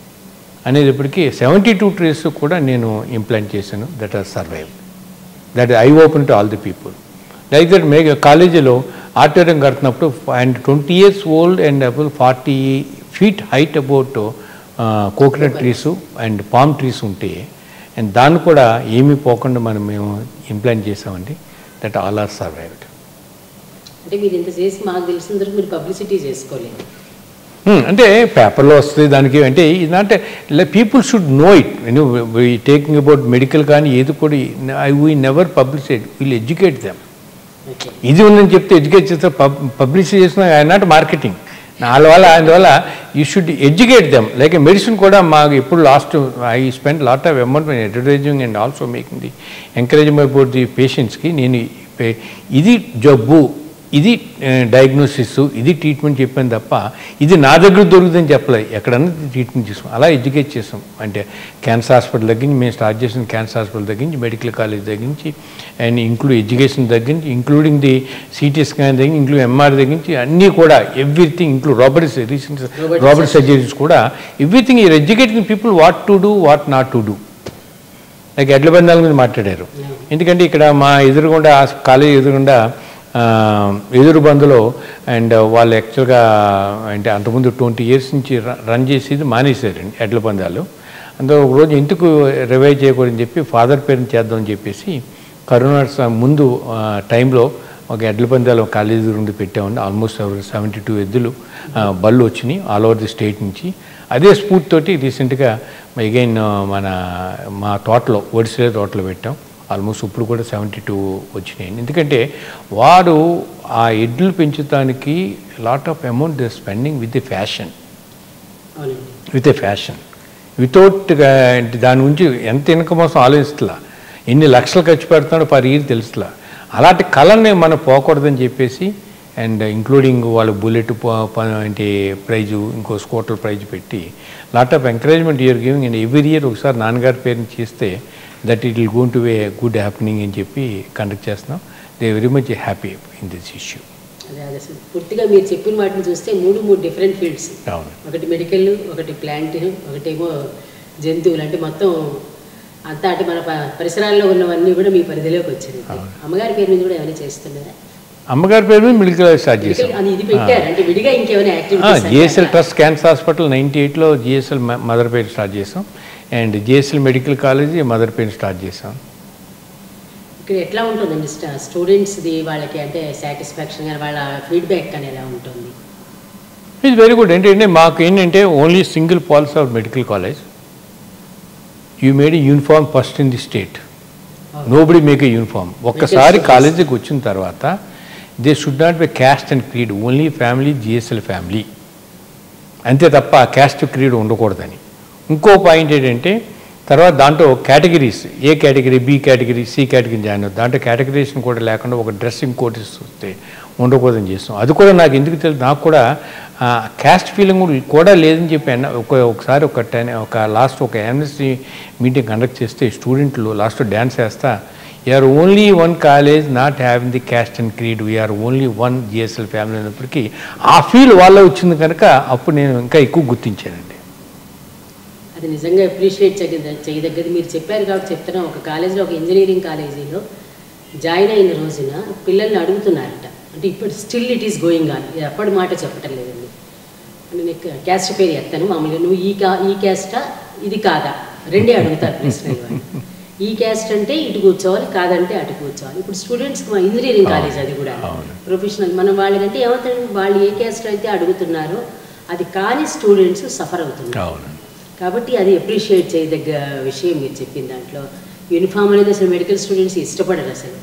అనేటప్పటికీ సెవెంటీ టూ ట్రీస్ కూడా నేను ఇంప్లాంట్ చేశాను. That are survive that I open to all the people like that మే కాలేజీలో auditorium కడుతున్నప్పుడు and twenty years old and about forty feet height about coconut trees and palm trees ఉంటే అండ్ దాన్ని కూడా ఏమీ పోకుండా మనం మేము ఇంప్లాంట్ చేసామండి దట్ ఆల్ ఆర్ సర్వైవ్డ్ అంటే మీరు ఇంత చేసి మాకు తెలిసిన వరకు మీరు పబ్లిసిటీ చేసుకోలేదు. Hmm, అంటే పేపర్లో వస్తుంది దానికి అంటే ఇదంటే పీపుల్ షుడ్ నో ఇట్ నేను టేకింగ్ అబౌట్ మెడికల్ కానీ ఏది కూడా I we never publish it will educate them okay ఇది ఉందని చెప్తే ఎడ్యుకేట్ చేస్తే పబ్ చేసిన ఐ నాట్ మార్కెటింగ్. అందువల్ల అందువల్ల you should educate them like medicine కూడా మాకు ఇప్పుడు last I spend lot of amount advertising and also making the encouraging about the పేషెంట్స్కి నేను ఇది జబ్బు. ఇది డయాగ్నోసిస్ ఇది ట్రీట్మెంట్ చెప్పాను తప్ప ఇది నా దగ్గర దొరుకుతుందని చెప్పలేదు. ఎక్కడన్నా ట్రీట్మెంట్ చేసాం అలా ఎడ్యుకేట్ చేసాం అంటే క్యాన్సర్ హాస్పిటల్ దగ్గర నుంచి మేము స్టార్ట్ చేసిన క్యాన్సర్ హాస్పిటల్ దగ్గర నుంచి మెడికల్ కాలేజ్ దగ్గర నుంచి అండ్ ఇంక్లూడ్ ఎడ్యుకేషన్ దగ్గర నుంచి ఇంక్లూడింగ్ ది సిటీ స్కాన్ దగ్గర ఇంక్లూడ్ ఎంఆర్ దగ్గర నుంచి అన్నీ కూడా everything include robots recent robot surgeries కూడా everything ఈర్ educating people what to do what not to do like ఎడ్ల బంధాల మీద మాట్లాడారు. ఎందుకంటే ఇక్కడ మా ఎదురుగుండా కాలేజ్ ఎదురుగుండా ఎదురుబందులో అండ్ వాళ్ళు యాక్చువల్గా అంటే అంతకుముందు ట్వంటీ ఇయర్స్ నుంచి రన్ చేసేది మానేశారండి ఎడ్ల పందాలు అందులో ఒక రోజు ఎందుకు రివైవ్ చేయకూడదని చెప్పి ఫాదర్ పేరుని చేద్దామని చెప్పేసి కరోనా ముందు టైంలో ఒక ఎడ్ల పందాలు కాలేజీ నుండి పెట్టామండి. ఆల్మోస్ట్ సెవెంటీ టూ ఎద్దులు బళ్ళు వచ్చినాయి ఆల్ ఓవర్ ది స్టేట్ నుంచి. అదే స్ఫూర్తితోటి రీసెంట్గా అగైన్ మన మా తోటలో ఒడిసిలే తోటలో పెట్టాం. ఆల్మోస్ట్ ఇప్పుడు కూడా సెవెంటీ టూ వచ్చినాయి. ఎందుకంటే వాడు ఆ ఎడ్లు పెంచడానికి lot of amount the spending with the fashion with a fashion without దాని గురించి ఎంత ఇన్కమ్ వస్తుందో ఆలోచిస్తలా. ఎన్ని లక్షలు ఖర్చు పెడుతున్నాడో పర్ ఇయర్ తెలుసులా అలాంటి కళని మనం పోకూడదని చెప్పేసి అండ్ ఇంక్లూడింగ్ వాళ్ళు బుల్లెట్ అంటే ప్రైజు ఇంకో స్కూటర్ ప్రైజ్ పెట్టి lot of encouragement year giving and every year ఒకసారి నాన్నగారి పేరుని చేస్తే that it will gone to way good happening అని చెప్పి కండక్ట్ చేస్తున్నాం. They very much happy in this issue అదే పూర్తిగా మీరు చెప్పిన వాటిని చూస్తే మూడు మూడు డిఫరెంట్ ఫీల్డ్స్ ఒకటి మెడికల్ ఒకటి ప్లాంట్ ఒకటేమో జంతువులు. అంటే మొత్తం అంతా అంటే మన పరిసరాల్లో ఉన్నవన్నీ కూడా మీ పరిధిలోకి వచ్చింది అమ్మగారి పేరు మీద కూడా ఏమైనా చేస్తున్నారా? అమ్మగారి పేరు మీద మిడిల్ స్టార్ట్ చేసాం medical GSL trust cancer hospital ninety ఎయిట్లో జిఎస్ఎల్ మదర్ పేరు స్టార్ట్ చేసాం and GSL medical college mother పేరు స్టార్ట్ చేసాం ఇక్కడ ఎట్లా ఉంటుందండి స్టూడెంట్స్ది వాళ్ళకి అంటే సాటిస్ఫాక్షన్ కానీ వాళ్ళ ఫీడ్బ్యాక్ కానీ ఎలా ఉంటుంది? ఇట్స్ వెరీ గుడ్ ఏంటంటే మాకు ఏంటంటే only single policy of medical college you made uniform first in the state nobody make a uniform ఒక్కసారి students. కాలేజీకి వచ్చిన తర్వాత they should not be caste and creed only family GSL family అంతే తప్ప క్యాస్ట్ క్రీడ్ ఉండకూడదని. ఇంకో పాయింట్ ఏంటంటే తర్వాత దాంట్లో categories A category B category C category join అవుతుంది. దాంట్లో కేటగిరీస్ని కూడా లేకుండా ఒక డ్రెస్సింగ్ కోడ్ వస్తే ఉండకూడదని చేస్తాం. అది కూడా నాకు ఎందుకు తెలుసు నాకు కూడా క్యాస్ట్ ఫీలింగ్ కూడా లేదని చెప్పి అన్న- ఒక ఒకసారి ఒక టెన్ ఒక లాస్ట్ ఒక ఎన్ఎస్సి మీటింగ్ కండక్ట్ చేస్తే స్టూడెంట్లు లాస్ట్ డ్యాన్స్ వేస్తా are only one college not having the caste and creed we are only one GSL family అన్నప్పటికీ ఆ ఫీల్ వాళ్ళ వచ్చింది కనుక అప్పుడు నేను ఇంకా ఎక్కువ గుర్తించానండి. అది నిజంగా అప్రిషియేట్ చేయదగ్గది మీరు చెప్పారు కాబట్టి చెప్తున్నా. ఒక కాలేజీలో ఒక ఇంజనీరింగ్ కాలేజీలో జాయిన్ అయిన రోజున పిల్లల్ని అడుగుతున్నారట. అంటే ఇప్పుడు still it is going on ఇది అప్పటి మాట చెప్పటం లేదండి. అంటే నీకు క్యాస్ట్ పేరు ఎత్తాను. మామూలుగా నువ్వు ఈ కా ఈ క్యాస్టా ఇది కాదా? రెండే అడుగుతారు ప్రశ్నలు. ఈ క్యాస్ట్ అంటే ఇటు కూర్చోవాలి కాదంటే అటు కూర్చోవాలి. ఇప్పుడు స్టూడెంట్స్కి మా ఇంజనీరింగ్ కాలేజ్ అది కూడా. ప్రొఫెషనల్ మనం వాళ్ళకంటే ఏమవుతుంది వాళ్ళు ఏ క్యాస్ట్ అయితే అడుగుతున్నారో అది కాని స్టూడెంట్స్ సఫర్ అవుతున్నారు. కాబట్టి అది అప్రిషియేట్ చేయదగ్గ విషయం మీరు చెప్పిన దాంట్లో. యూనిఫామ్ అనేది అసలు మెడికల్ స్టూడెంట్స్ ఇష్టపడరు అసలు.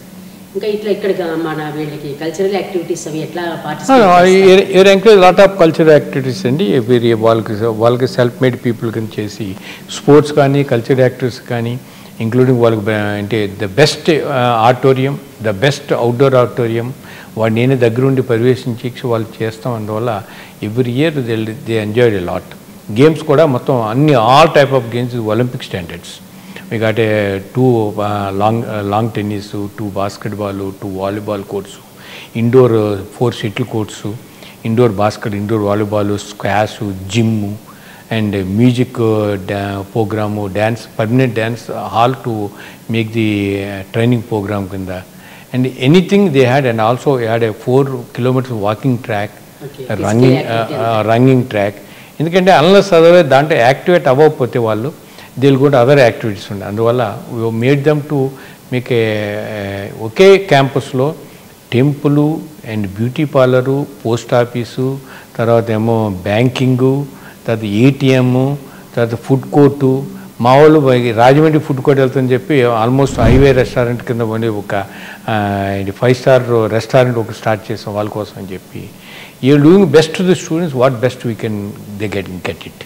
ఇంకా ఇట్లా ఇక్కడ మన వీళ్ళకి కల్చరల్ యాక్టివిటీస్ అవి ఎట్లా participate encourage lot of cultural activities అండి. వేరే వాళ్ళకి వాళ్ళకి సెల్ఫ్ మేడ్ పీపుల్ కింద చేసి స్పోర్ట్స్ కానీ కల్చరల్ యాక్టివిటీస్ కానీ ఇంక్లూడింగ్ వాళ్ళకి అంటే the best auditorium the best outdoor auditorium వాడు నేనే దగ్గరుండి పర్యవేక్షించి వాళ్ళు చేస్తాం. అందువల్ల every year they they enjoyed a lot games కూడా మొత్తం అన్ని all type of games Olympic standards. మీకు అంటే two lawn lawn tennis two basketball two volleyball courts indoor four shuttle courts indoor basket indoor volleyball squash gym and music డా programme dance permanent dance hall to make the training programme కింద and anything they had and also had a four kilometres walking track running running track ఎందుకంటే అన్లెస్ అదర్వైజ్ దాంట్లో యాక్టివేట్ అవ్వకపోతే వాళ్ళు దీని కూడా అదర్ యాక్టివిటీస్ ఉండే. అందువల్ల మేడ్ దమ్ టు మీకు ఒకే క్యాంపస్లో temple and beauty parlour post office తర్వాత ఏమో బ్యాంకింగు తర్వాత ఏటీఎం తర్వాత ఫుడ్ కోర్టు మా వాళ్ళు రాజమండ్రి ఫుడ్ కోర్ట్ వెళ్తుందని చెప్పి ఆల్మోస్ట్ హైవే రెస్టారెంట్ కింద ఉండే ఒక ఫైవ్ స్టార్ రెస్టారెంట్ ఒక స్టార్ట్ చేసాం వాళ్ళ కోసం అని చెప్పి. you're doing best to the students what best we can they get get it.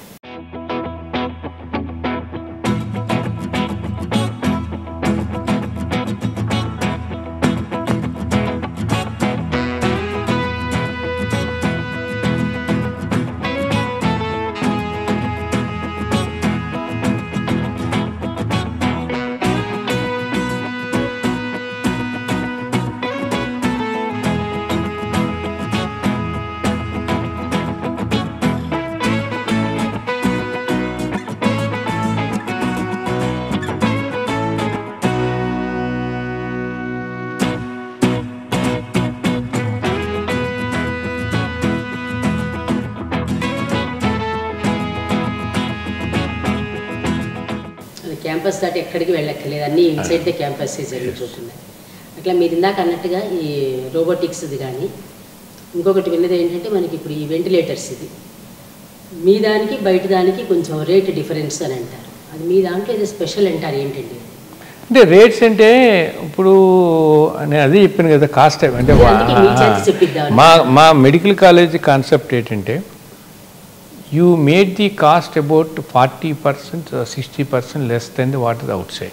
ఎక్కడికి వెళ్ళక్కర్లేదు. అన్నీ ఇన్సైడ్ ద క్యాంపస్ జరుగుతున్నాయి అట్లా మీరు ఇందాక అన్నట్టుగా ఈ రోబోటిక్స్ది కానీ ఇంకొకటి విన్నది ఏంటంటే మనకి ఇప్పుడు ఈ వెంటిలేటర్స్ ఇది. మీ దానికి బయట దానికి కొంచెం రేట్ డిఫరెన్స్ అని అంటారు. అది మీ దాంట్లో ఏదో స్పెషల్ అంటారు ఏంటండి? అంటే రేట్స్ అంటే ఇప్పుడు నేను అదే చెప్పాను కదా కాస్ట్ అంటే. మా మా మెడికల్ కాలేజ్ కాన్సెప్ట్ ఏంటంటే you made the cost about forty percent sixty percent less than the what is outside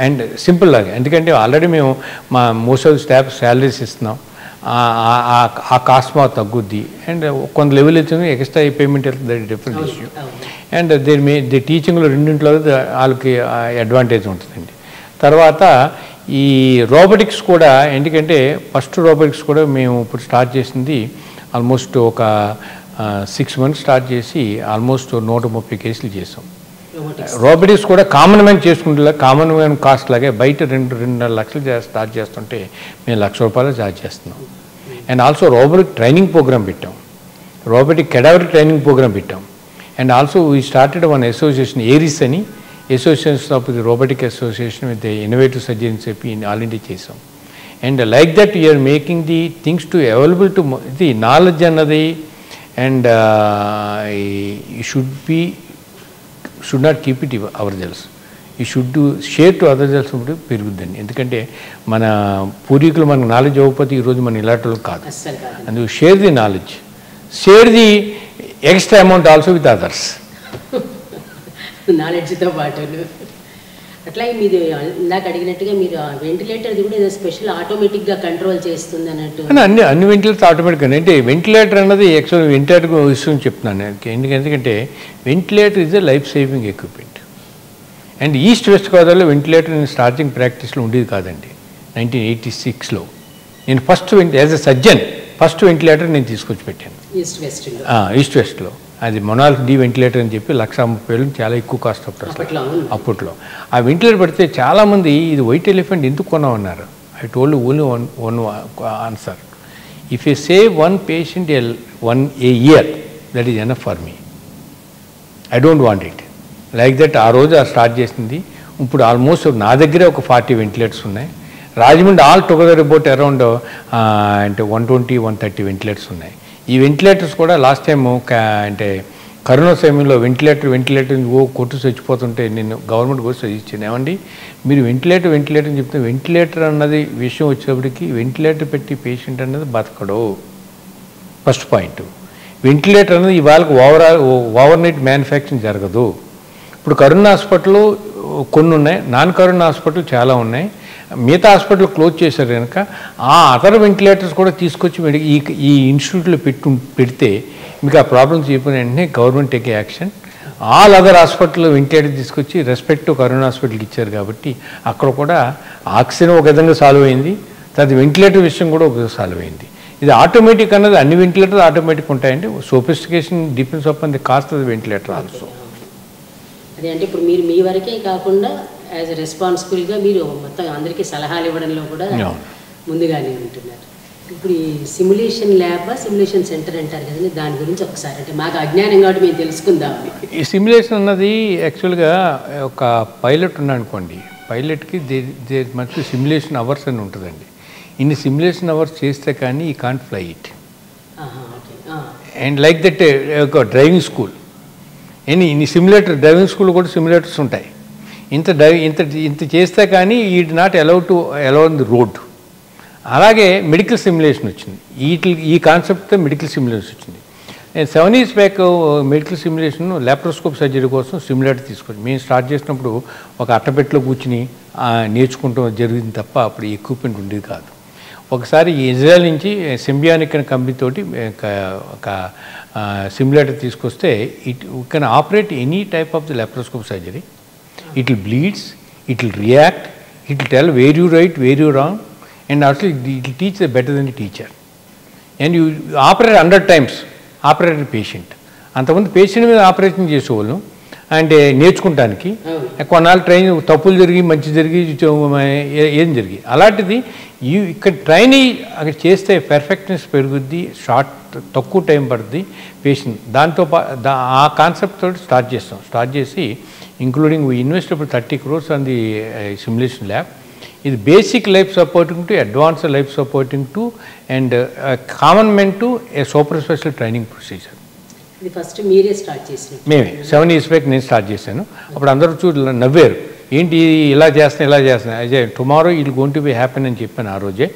and simple లాగా. ఎందుకంటే ఆల్రెడీ మేము మా మోస్ట్ ఆఫ్ స్టాఫ్ శాలరీస్ ఇస్తున్నాం. ఆ- కాస్ట్ మాకు తగ్గుద్ది. అండ్ కొంత లెవెల్ వచ్చింది ఎక్స్ట్రా పేమెంట్ వెళ్తుంది డిఫరెంట్ ఇష్యూ. అండ్ దీని మీ ది టీచింగ్లో రెండింటిలో ద- వాళ్ళకి అడ్వాంటేజ్ ఉంటుందండి. తర్వాత ఈ రోబోటిక్స్ కూడా ఎందుకంటే ఫస్ట్ రోబోటిక్స్ కూడా మేము ఇప్పుడు స్టార్ట్ చేసింది ఆల్మోస్ట్ ఒక సిక్స్ మంత్స్ స్టార్ట్ చేసి ఆల్మోస్ట్ నూట ముప్పై కేసులు చేసాం. రోబోటిక్స్ కూడా కామన్ మ్యాన్ చేసుకుంటే కామన్ మ్యాన్ కాస్ట్ లాగే బయట రెండు రెండున్నర లక్షలు స్టార్ట్ చేస్తుంటే మేము లక్ష రూపాయలు చార్జ్ చేస్తున్నాం. And also robotic training programme పెట్టాం. రోబోటిక్ కెడావర్ ట్రైనింగ్ ప్రోగ్రామ్ పెట్టాం. And also we started one association ARIS అని. Association of the robotic association with innovative surgery అని చెప్పి ఆల్ ఇండియా చేసాం. And like that you're making the things to available to ఇది నాలెడ్జ్ అన్నది అండ్ ఈ should be should not keep it ourselves ఈ should share to other selves ఇప్పుడు పెరుగుద్దండి. ఎందుకంటే మన పూర్వీకులు మనకు నాలెడ్జ్ ఇవ్వకపోతే ఈరోజు మన ఇలాంటి కాదు. అందుకు share the knowledge share the extra amount also with others నాలెడ్జ్తో పాటు అట్లాగే మీరు ఇందాక అడిగినట్టుగా మీరు వెంటిలేటర్ది కూడా ఏదో స్పెషల్ ఆటోమేటిక్గా కంట్రోల్ చేస్తుంది అన్నట్టు. అన్ని అన్ని వెంటిలేటర్స్ ఆటోమేటిక్గా అంటే వెంటిలేటర్ అన్నది యాక్చువల్ వెంటిలేటర్ విషయం చెప్తున్నాను నేను. ఎందుకు- ఎందుకంటే ventilator is a life saving equipment and East West గోదావరిలో వెంటిలేటర్ నేను స్టార్టింగ్ ప్రాక్టీస్లో ఉండేది కాదండి. నైన్టీన్ ఎయిటీ సిక్స్లో నేను first as a surgeon first ventilator నేను తీసుకొచ్చి పెట్టాను. ఈస్ట్ ఈస్ట్ వెస్ట్లో అది మొనాల్ డి వెంటిలేటర్ అని చెప్పి లక్ష ముప్పై వేలు చాలా ఎక్కువ కాస్ట్ అప్పుడు అసలు. అప్పట్లో ఆ వెంటిలేటర్ పెడితే చాలామంది ఇది వైట్ ఎలిఫెంట్ ఎందుకు కొన్నామన్నారు I told only one one answer. If you save one patient L one a year that is enough for me. I don't want it. Like that ఆ రోజు ఆ స్టార్ట్ చేసింది. ఇప్పుడు ఆల్మోస్ట్ నా దగ్గరే ఒక ఫార్టీ వెంటిలేటర్స్ ఉన్నాయి. Rajahmundry all together about around అంటే one twenty one thirty ventilators ఉన్నాయి. ఈ వెంటిలేటర్స్ కూడా లాస్ట్ టైం అంటే కరోనా సమయంలో వెంటిలేటర్ వెంటిలేటర్ ఓ కొట్టు చచ్చిపోతుంటే నేను గవర్నమెంట్ కూడా సజెస్ట్ ఏమండి? మీరు వెంటిలేటర్ వెంటిలేటర్ అని చెప్తే వెంటిలేటర్ అన్నది విషయం వచ్చేప్పటికి వెంటిలేటర్ పెట్టి పేషెంట్ అన్నది బతకడు. ఫస్ట్ పాయింట్ వెంటిలేటర్ అనేది ఇవాళకు ఓవర్ ఓవర్ నైట్ మ్యానుఫ్యాక్చరింగ్ జరగదు. ఇప్పుడు కరోనా హాస్పిటల్ కొన్ని ఉన్నాయి. నాన్ కరోనా హాస్పిటల్ చాలా ఉన్నాయి. మిగతా హాస్పిటల్ క్లోజ్ చేశారు కనుక ఆ అదర్ వెంటిలేటర్స్ కూడా తీసుకొచ్చి మెడి ఈ ఈ ఇన్స్టిట్యూట్లో పెట్టు పెడితే మీకు ఆ ప్రాబ్లమ్స్ చెప్పిన వెంటనే government take action. All other hospital ventilator తీసుకొచ్చి రెస్పెక్ట్ కరోనా హాస్పిటల్కి ఇచ్చారు కాబట్టి అక్కడ కూడా ఆక్సిజన్ ఒక విధంగా సాల్వ్ అయింది. తర్వాత వెంటిలేటర్ విషయం కూడా ఒక సాల్వ్ అయింది. ఇది ఆటోమేటిక్ అన్నది అన్ని వెంటిలేటర్ ఆటోమేటిక్ ఉంటాయండి. Sophistication depends of the cost of ventilator also. అదే అంటే ఇప్పుడు మీరు మీ వరకే కాకుండా యాజ్ రెస్పాన్సిబుల్గా మీరు మొత్తం అందరికీ సలహాలు ఇవ్వడంలో కూడా. ముందుగానే ఉంటున్నారు. ఇప్పుడు ఈ సిమ్యులేషన్ ల్యాబ్ సిమ్యులేషన్ సెంటర్ అంటారు కదండి దాని గురించి ఒకసారి అంటే మాకు అజ్ఞానం కాబట్టి మేము తెలుసుకుందామని ఈ సిమ్యులేషన్ అన్నది యాక్చువల్గా ఒక పైలట్ ఉన్నాడు అనుకోండి పైలట్కి దే దే సిమ్యులేషన్ అవర్స్ అని ఉంటుందండి. ఇన్ని సిమ్యులేషన్ అవర్స్ చేస్తే కానీ ఈ can't fly it and like that ఒక డ్రైవింగ్ స్కూల్ ఎన్ని ఇన్ని సిమ్యులేటర్ డ్రైవింగ్ స్కూల్ కూడా సిమ్యులేటర్స్ ఉంటాయి. ఇంత డై ఇంత ఇంత చేస్తే కానీ ఈ not allow to allow the road అలాగే మెడికల్ సిమ్యులేషన్ వచ్చింది. వీటి ఈ కాన్సెప్ట్తో మెడికల్ సిమ్యులేషన్ వచ్చింది. నేను seven years back medical simulation laparoscope surgery కోసం సిమ్యులేటర్ తీసుకొచ్చి. మేము స్టార్ట్ చేసినప్పుడు ఒక అట్టపెట్టలో కూర్చుని నేర్చుకుంటాం జరిగింది తప్ప అప్పుడు ఎక్విప్మెంట్ ఉండేది కాదు. ఒకసారి ఇజ్రాయల్ నుంచి సింబియానిక్ అనే కంపెనీ తోటి ఒక సిమ్యులేటర్ తీసుకొస్తే it can operate any type of the laparoscope surgery it will bleeds, it will react, it will tell where you right, where you wrong, and also it will teach the better than the teacher. And you operate hundred times, operate a patient. అంతకుముందు పేషెంట్ మీద ఆపరేషన్ చేసేవాళ్ళు అంటే నేర్చుకుంటానికి కొన్నాళ్ళు ట్రైన్ తప్పులు జరిగి మంచి జరిగి ఏ- జరిగి అలాంటిది ఈ ఇక్కడ ట్రైన్ అక్కడ చేస్తే పెర్ఫెక్ట్నెస్ పెరుగుద్ది షార్ట్ తక్కువ టైం పడుద్ది పేషెంట్ దాంతో ఆ కాన్సెప్ట్ తోటి స్టార్ట్ చేస్తాం స్టార్ట్ చేసి ఇంక్లూడింగ్ ఇన్వెస్ట్ ఇప్పుడు thirty crores on the simulation lab ఇది basic life supporting to advance life supporting to and common men to a super special training procedure ఇది ఫస్ట్ మీరే స్టార్ట్ చేసినట్టు మేమే సెవెన్ ఇయర్స్ బ్యాక్ నేను స్టార్ట్ చేశాను. అప్పుడు అందరూ చూ నవ్వారు. ఏంటి ఇలా చేస్తున్నా ఇలా చేస్తున్నా? అదే టుమారో ఇది గోన్ టు బి హ్యాపీన్ అని చెప్పాను ఆ రోజే.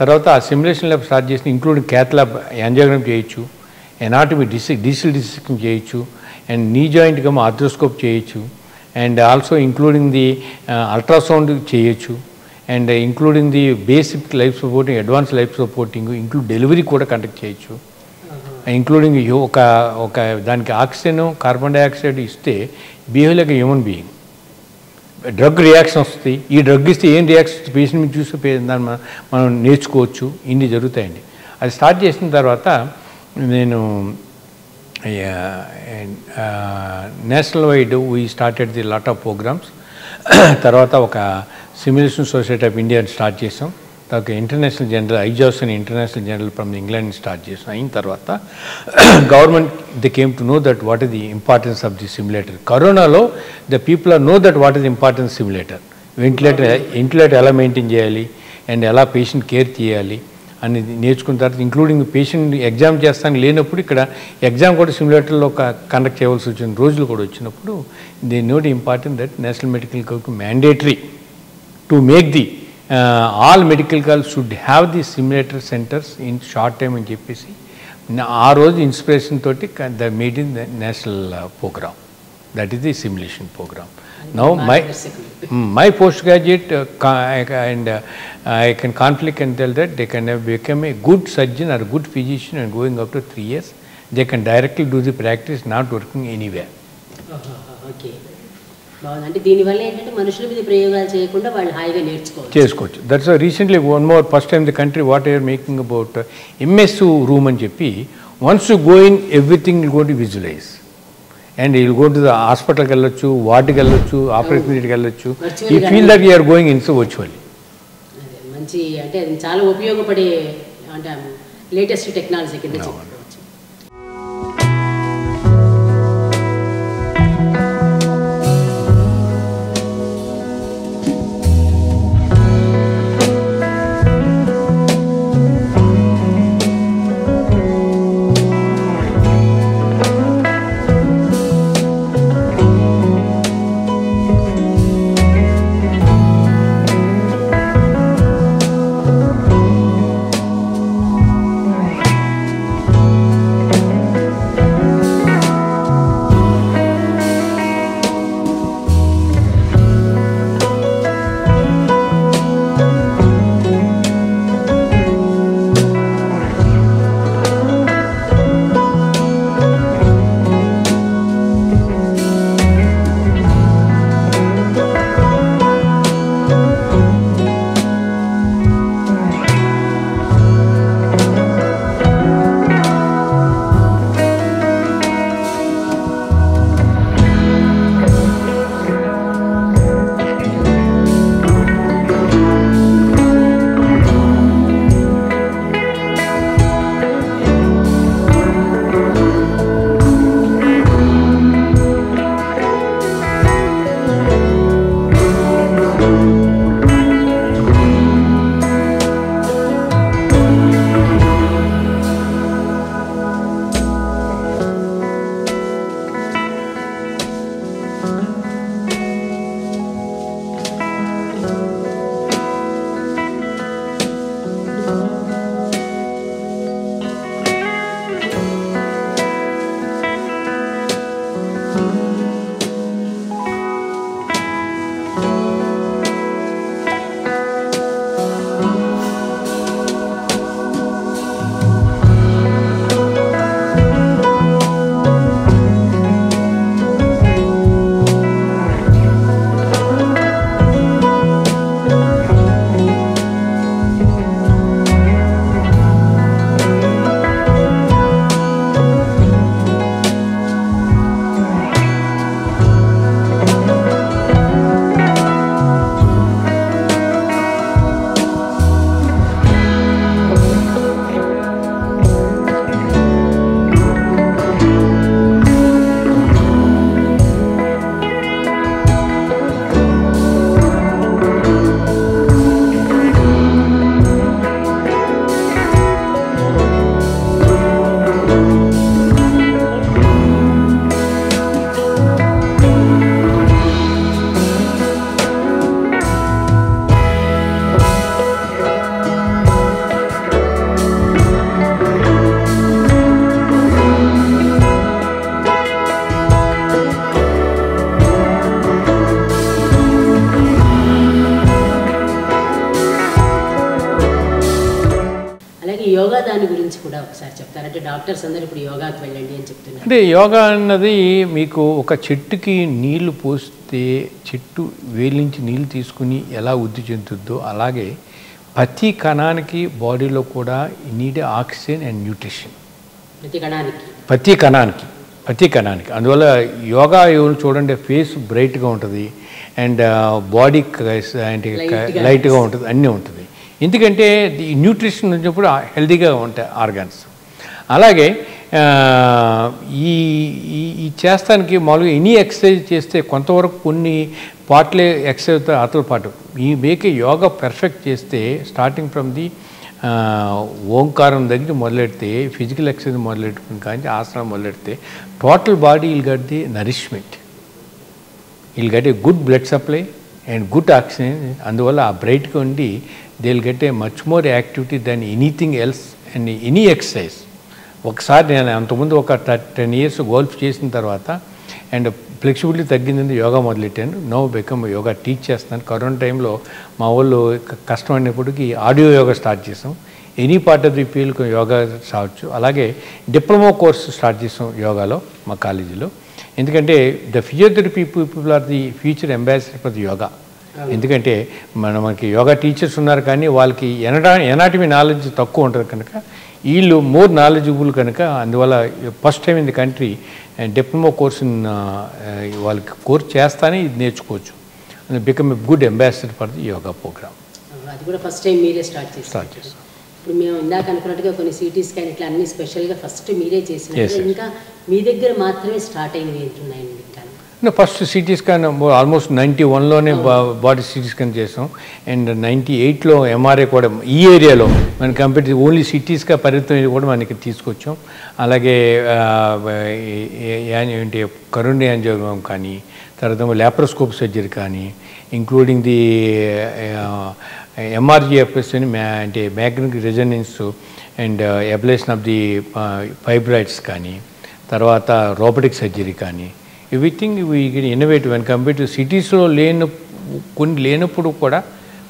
తర్వాత ఆ సిమ్యులేషన్ ల్యాబ్ స్టార్ట్ చేసిన ఇంక్లూడింగ్ క్యాత్ ల్యాబ్ యాంజియోగ్రామ్ చేయొచ్చు. ఎనాటమీ డిసి డిజిటల్ డిసిక్షన్ చేయొచ్చు. అండ్ నీ జాయింట్ గమ్ ఆర్థ్రోస్కోప్ చేయొచ్చు. And also including the ultrasound చేయొచ్చు. And including the basic life supporting advance life supporting include delivery కూడా కండక్ట్ చేయొచ్చు. ఇంక్లూడింగ్ ఒక ఒక దానికి ఆక్సిజన్ కార్బన్ డైఆక్సైడ్ ఇస్తే behave like human being drug reaction వస్తుంది. ఈ డ్రగ్ ఇస్తే ఏం రియాక్షన్ పేషెంట్ మీద చూసి దాన్ని మనం- మనం నేర్చుకోవచ్చు. ఇన్ని జరుగుతాయండి. అది స్టార్ట్ చేసిన తర్వాత నేను national wide we started the lot of programmes తర్వాత ఒక simulation society of India start చేసాం తర్వాత ఇంటర్నేషనల్ జనరల్ ఐజాస్ అని international journal from England start చేసాం అయిన తర్వాత government the came to know that what is the importance of the simulator కరోనాలో the people are know that what is importance simulator ventilator ventilator ఎలా మెయింటైన్ చేయాలి? అండ్ ఎలా పేషెంట్ కేర్ చేయాలి? అనేది నేర్చుకున్న తర్వాత ఇంక్లూడింగ్ పేషెంట్ ఎగ్జామ్ చేస్తానికి లేనప్పుడు ఇక్కడ ఎగ్జామ్ కూడా సిమ్యులేటర్లో కండక్ట్ చేయవలసి వచ్చిన రోజులు కూడా వచ్చినప్పుడు they note important that national medical కౌకి mandatory to make the all medical college should have the simulator centres in short time అని చెప్పేసి ఆ రోజు ఇన్స్పిరేషన్ తోటి the made in the national programme that is the simulation programme now my my postgraduate uh, ca- and uh, I can conflict and tell that they can have become a good surgeon or a good physician and going up to three years. They can directly do the practice, not working anywhere. Okay బాగుంది అంటే దీనివల్ల ఏంటంటే మనుషుల మీద ప్రయోగాలు చేయకుండా వాళ్ళు హాయిగా నేర్చుకోవచ్చు చేసుకోవచ్చు that's recently one more first time the country what are making about MS room అని చెప్పి once you go in everything will go to visualise And will go to the హాస్పిటల్కి వెళ్ళొచ్చు వార్డుకి వెళ్ళొచ్చు ఆపరేషన్ థియేటర్కి వెళ్ళొచ్చు ఈ feel that you're going in so virtually మంచి అంటే అది చాలా ఉపయోగపడే అంటే లేటెస్ట్ టెక్నాలజీ కింద కూడా ఒకసారి చెప్తారు. అంటే డాక్టర్స్ అందరూ ఇప్పుడు యోగాకి వెళ్ళండి అని చెప్తున్నారు. అంటే యోగా అన్నది మీకు ఒక చెట్టుకి నీళ్ళు పోస్తే చెట్టు వేలి నుంచి నీళ్ళు తీసుకుని ఎలా వృద్ధి చెందుతుందో అలాగే ప్రతి కణానికి బాడీలో కూడా నీడ్ ఆక్సిజన్ అండ్ న్యూట్రిషన్. ప్రతి కణానికి. ప్రతి కణానికి ప్రతి కణానికి. అందువల్ల యోగా ఎవరు చూడండి ఫేస్ బ్రైట్గా ఉంటుంది. అండ్ బాడీ అంటే లైట్గా ఉంటుంది అన్నీ ఉంటుంది. ఎందుకంటే ఈ న్యూట్రిషన్ వచ్చినప్పుడు హెల్తీగా ఉంటాయి ఆర్గాన్స్. అలాగే ఆ, ఈ ఈ ఈ చేస్తానికి మామూలుగా ఎనీ ఎక్సర్సైజ్ చేస్తే కొంతవరకు కొన్ని పార్ట్లే ఎక్సర్సైజ్ అతల పాటు. ఈ మేకే యోగా పర్ఫెక్ట్ చేస్తే స్టార్టింగ్ ఫ్రమ్ ది ఓంకారం దగ్గర మొదలెడితే ఫిజికల్ ఎక్సర్సైజ్ మొదలెట్టుకుని కానీ ఆసనం మొదలెడితే total body will get the nourishment. Will get a good blood supply and good oxygen అందువల్ల ఆ బ్రైట్గా ఉండి they will get a much more activity than anything else and any exercise ఒకసారి నేను అంతకుముందు ఒక టెన్ ఇయర్స్ గోల్ఫ్ చేసిన తర్వాత అండ్ ఫ్లెక్సిబిలిటీ తగ్గిందని యోగా మొదలెట్టాను. నో బికమ్ యోగా టీచ్ చేస్తున్నాను. కరోనా టైంలో మా వాళ్ళు కష్టం అయినప్పటికీ ఆడియో యోగా స్టార్ట్ చేసాం. Any part of the field yoga సావచ్చు అలాగే డిప్లొమా కోర్స్ స్టార్ట్ చేసాం యోగాలో మా కాలేజీలో ఎందుకంటే the physiotherapy people are the future ambassador for the yoga. ఎందుకంటే మన మనకి యోగా టీచర్స్ ఉన్నారు కానీ వాళ్ళకి ఎనడా ఎనాటమీ నాలెడ్జ్ తక్కువ ఉంటుంది కనుక వీళ్ళు మోర్ నాలెడ్జబుల్ కనుక అందువల్ల first time in the country diploma course వాళ్ళకి కోర్స్ చేస్తానే ఇది నేర్చుకోవచ్చు. Become a good ambassador for the yoga programme. అది కూడా ఫస్ట్ టైం మీరే స్టార్ట్ చేస్తారు స్టార్ట్ చేస్తాం ఇప్పుడు మేము ఇందాక అనుకున్నట్టుగా కొన్ని సిటీ స్కాన్ ఇట్లా అన్ని స్పెషల్గా ఫస్ట్ మీరే చేసినట్టు. ఇంకా మీ దగ్గర మాత్రమే స్టార్ట్ అయినవి ఏంటున్నాయండి first CT scan almost ninety వన్లోనే body CT scan చేసాం. అండ్ నైంటీ ఎయిట్లో ఎంఆర్ఐ కూడా ఈ ఏరియాలో మన కంపెనీ ఓన్లీ సిటీస్గా పరిమితం కూడా మనకి తీసుకొచ్చాం. అలాగే ఏంటి కరుణ యాంజియోగ్రామ్ కానీ తర్వాత ల్యాప్రోస్కోప్ సర్జరీ కానీ ఇంక్లూడింగ్ ది ఎంఆర్జిఎఫ్ఎస్ అని మ్యా అంటే magnetic resonance and ablation of the fibroids కానీ తర్వాత రోబోటిక్ సర్జరీ కానీ everything we innovative and compare to సిటీస్లో లేని కొన్ని లేనప్పుడు కూడా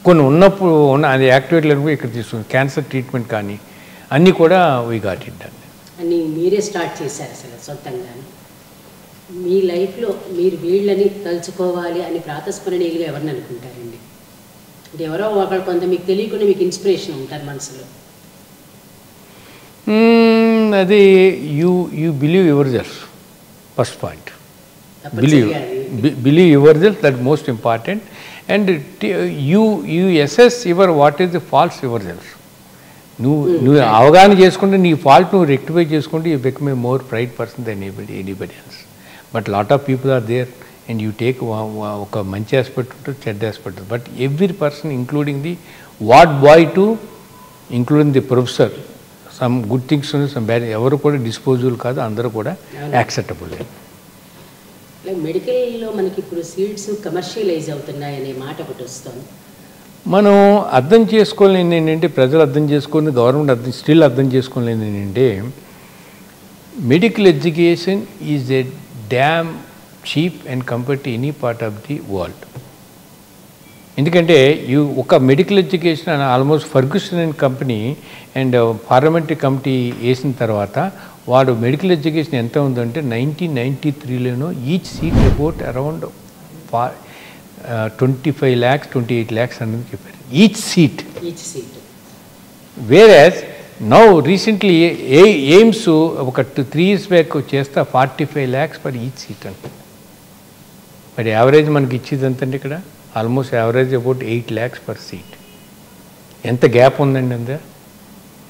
కొన్ని ఉన్నప్పుడు ఉన్న అది యాక్టివేట్ లేనప్పుడు ఇక్కడ తీసుకుంది క్యాన్సర్ ట్రీట్మెంట్ కానీ అన్నీ కూడా వీ గాట్ ఇట్ అండి అని మీరే స్టార్ట్ చేశారు అసలు సొంతంగా మీ లైఫ్లో మీరు వీళ్ళని తలుచుకోవాలి అని ప్రాతస్మరణీయులుగా ఎవరిని అనుకుంటారండి? అంటే ఎవరో ఒకళ్ళు కొంత మీకు తెలియకుండా మీకు ఇన్స్పిరేషన్ ఉంటారు మనసులో. అది you you believe yourself first point believe తప్పనిసరిగా అది believe yourself that most important and you you assess your what is the faults yourself నువ్వు నువ్వు అవగాహన చేసుకుంటే నీ ఫాల్ట్ నువ్వు రెక్టిఫై చేసుకుంటే you become a more pride person than anybody anybody else but lot of people are there and you take ఒక మంచి ఆస్పెక్ట్ ఉంటుంది చెడ్డ aspect but every person including the what boy to including the professor some good things some bad ఎవరు కూడా డిస్పోజబుల్ కాదు అందరూ కూడా యాక్సెప్టబుల్ అలాగే మెడికల్లో మనకి ఇప్పుడు సీడ్స్ కమర్షియలైజ్ అవుతున్నాయనే మాట ఒకటి వస్తుంది. మనం అర్థం చేసుకోలేని ఏంటంటే ప్రజలు అర్థం చేసుకొని గవర్నమెంట్ అర్థం స్టిల్ అర్థం చేసుకోలేని ఏంటంటే medical education is a damn cheap and compare to any part of the world. ఎందుకంటే ఈ ఒక మెడికల్ ఎడ్యుకేషన్ అని almost Ferguson and company and parliamentary committee వేసిన తర్వాత వాడు మెడికల్ ఎడ్యుకేషన్ ఎంత ఉందంటే నైన్టీన్ నైంటీ త్రీలోనూ ఈచ్ సీట్ అబౌట్ అరౌండ్ ఫా twenty five lakhs twenty eight lakhs అనేది చెప్పారు each seat each seat now recently a AIIMS ఒక టూ త్రీ ఇయర్స్ బ్యాక్ చేస్తా forty five lakhs per each seat అంట. మరి యావరేజ్ మనకి ఇచ్చేది ఎంతండి ఇక్కడ? Almost average about eight lakhs per seat ఎంత గ్యాప్ ఉందండి అందా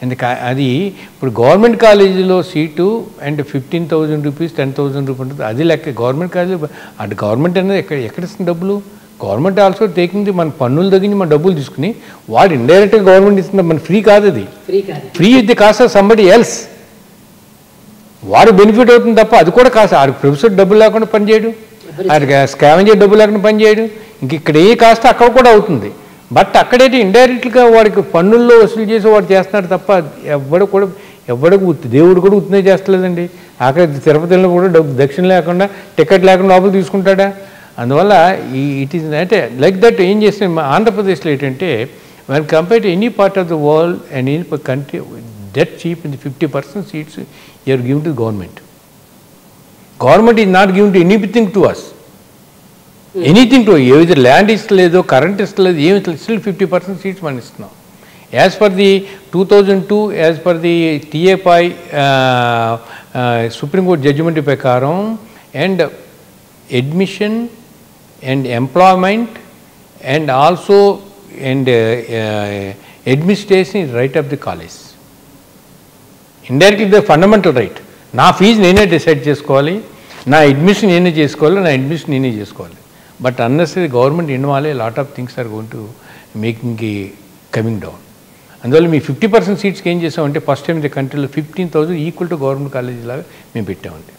ఎందుక అది ఇప్పుడు గవర్నమెంట్ కాలేజీలో seat and fifteen thousand rupees ten thousand rupees ఉంటుంది. అది లెక్క గవర్నమెంట్ కాలేజీ అటు గవర్నమెంట్ అనేది ఎక్కడ ఎక్కడ ఇస్తుంది డబ్బులు? గవర్నమెంట్ ఆల్సో టేకింగ్ మన పన్నులు తగ్గించి మన డబ్బులు తీసుకుని వాడు ఇండైరెక్ట్గా గవర్నమెంట్ ఇస్తుంది? మన ఫ్రీ కాదు అది. ఫ్రీ కాదు. Free it the cost of somebody else వాడు బెనిఫిట్ అవుతుంది తప్ప అది కూడా కాస్ట్ ఆడికి ప్రొఫెసర్ డబ్బులు లేకుండా పనిచేయడు. ఆడికి స్కావెంజర్ డబ్బులు లేకుండా పనిచేయడు. ఇంక ఇక్కడ ఏ కాస్ట్ అక్కడ కూడా అవుతుంది. బట్ అక్కడైతే ఇండైరెక్ట్గా వాడికి పన్నుల్లో వసూలు చేసి వాడు చేస్తున్నాడు తప్ప ఎవ్వడు కూడా ఎవడికి ఉత్తి దేవుడు కూడా ఉత్తినే చేస్తలేదండి. అక్కడ తిరుపతిలో కూడా డబ్బు దక్షిణ లేకుండా టికెట్ లేకుండా లోపల తీసుకుంటాడా? అందువల్ల ఈ ఇట్ ఈస్ అంటే లైక్ దట్ ఏం చేస్తే మా ఆంధ్రప్రదేశ్లో ఏంటంటే when compare to any part of the world and any country debt cheap in the fifty percent seats you're give to government government is not give to anything to us anything to ఏది ల్యాండ్ ఇస్తలేదు కరెంట్ ఇస్తలేదు ఏమి స్టిల్ ఫిఫ్టీ పర్సెంట్ సీట్స్ మనం ఇస్తున్నాం as per the two thousand two as per the TMA Pai supreme court judgement ప్రకారం and admission and employment and also and administration right of the college indirectly the fundamental right నా ఫీజు నేనే డిసైడ్ చేసుకోవాలి నా అడ్మిషన్ నేనే చేసుకోవాలి నా అడ్మిషన్ నేనే చేసుకోవాలి but unnecessary government involve lot of things are going to making coming down అందువల్ల మీ ఫిఫ్టీ పర్సెంట్ సీట్స్కి ఏం చేసామంటే ఫస్ట్ టైం ఇది కంట్రీలో fifteen thousand equal to government college లాగా మేము పెట్టామండి.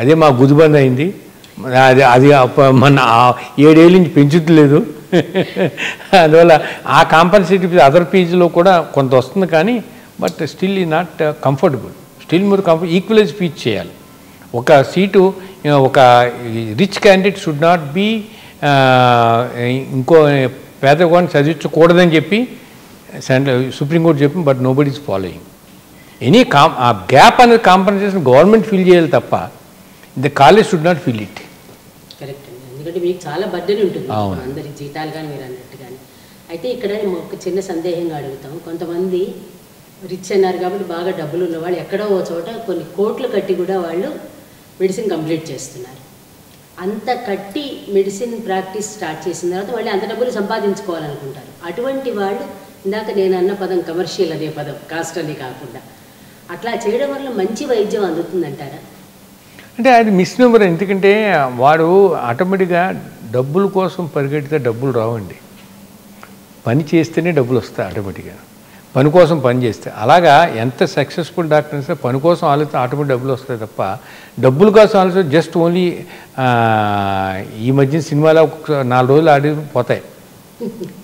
అదే మా గుదిబంద్ అయింది. అది అది మన ఏడేళ్ళ నుంచి పెంచుతలేదు. అందువల్ల ఆ కాంపన్సేటివ్ అదర్ ఫీజులో కూడా కొంత వస్తుంది కానీ బట్ స్టిల్ ఈ నాట్ కంఫర్టబుల్ స్టిల్ మీరు కంఫర్ట్ ఈక్వలైజ్ ఫీజ్ చేయాలి. ఒక సీటు ఒక rich candidate should not be ఇంకో పేదవాడిని చదివించకూడదని చెప్పి సెంట్రల్ సుప్రీంకోర్టు చెప్పింది but nobody is following any కాం ఆ గ్యాప్ అనేది కాంపన్సేషన్ గవర్నమెంట్ ఫిల్ చేయాలి తప్ప the college should not fill it correct అండి. ఎందుకంటే మీకు చాలా బర్డెన్ ఉంటుంది. అందరి జీతాలు కానీ మీరు అన్నట్టు కానీ అయితే ఇక్కడ ఒక చిన్న సందేహంగా అడుగుతాం. కొంతమంది రిచ్ అన్నారు కాబట్టి బాగా డబ్బులు ఉన్న వాళ్ళు ఎక్కడో ఓ చోట కొన్ని కోట్లు కట్టి కూడా వాళ్ళు మెడిసిన్ కంప్లీట్ చేస్తున్నారు. అంత కట్టి మెడిసిన్ ప్రాక్టీస్ స్టార్ట్ చేసిన తర్వాత వాళ్ళు అంత డబ్బులు సంపాదించుకోవాలనుకుంటారు. అటువంటి వాళ్ళు ఇందాక నేను అన్న పదం కమర్షియల్ అనే పదం కాస్ట్ అని కాకుండా. అట్లా చేయడం వల్ల మంచి వైద్యం అందుతుందంటారా? అంటే అది మిస్నోమర్ ఎందుకంటే వాడు ఆటోమేటిక్గా డబ్బుల కోసం పరిగెడితే డబ్బులు రావండి. పని చేస్తేనే డబ్బులు వస్తాయి ఆటోమేటిక్గా. పని కోసం పని చేస్తే. అలాగా ఎంత సక్సెస్ఫుల్ డాక్టర్ అయితే పని కోసం ఆలోచిస్తే ఆటోమేటిక్ డబ్బులు వస్తాయి తప్ప డబ్బుల కోసం ఆలోచన జస్ట్ ఓన్లీ ఈ మధ్య సినిమాలో ఒక నాలుగు రోజులు ఆడి పోతాయి.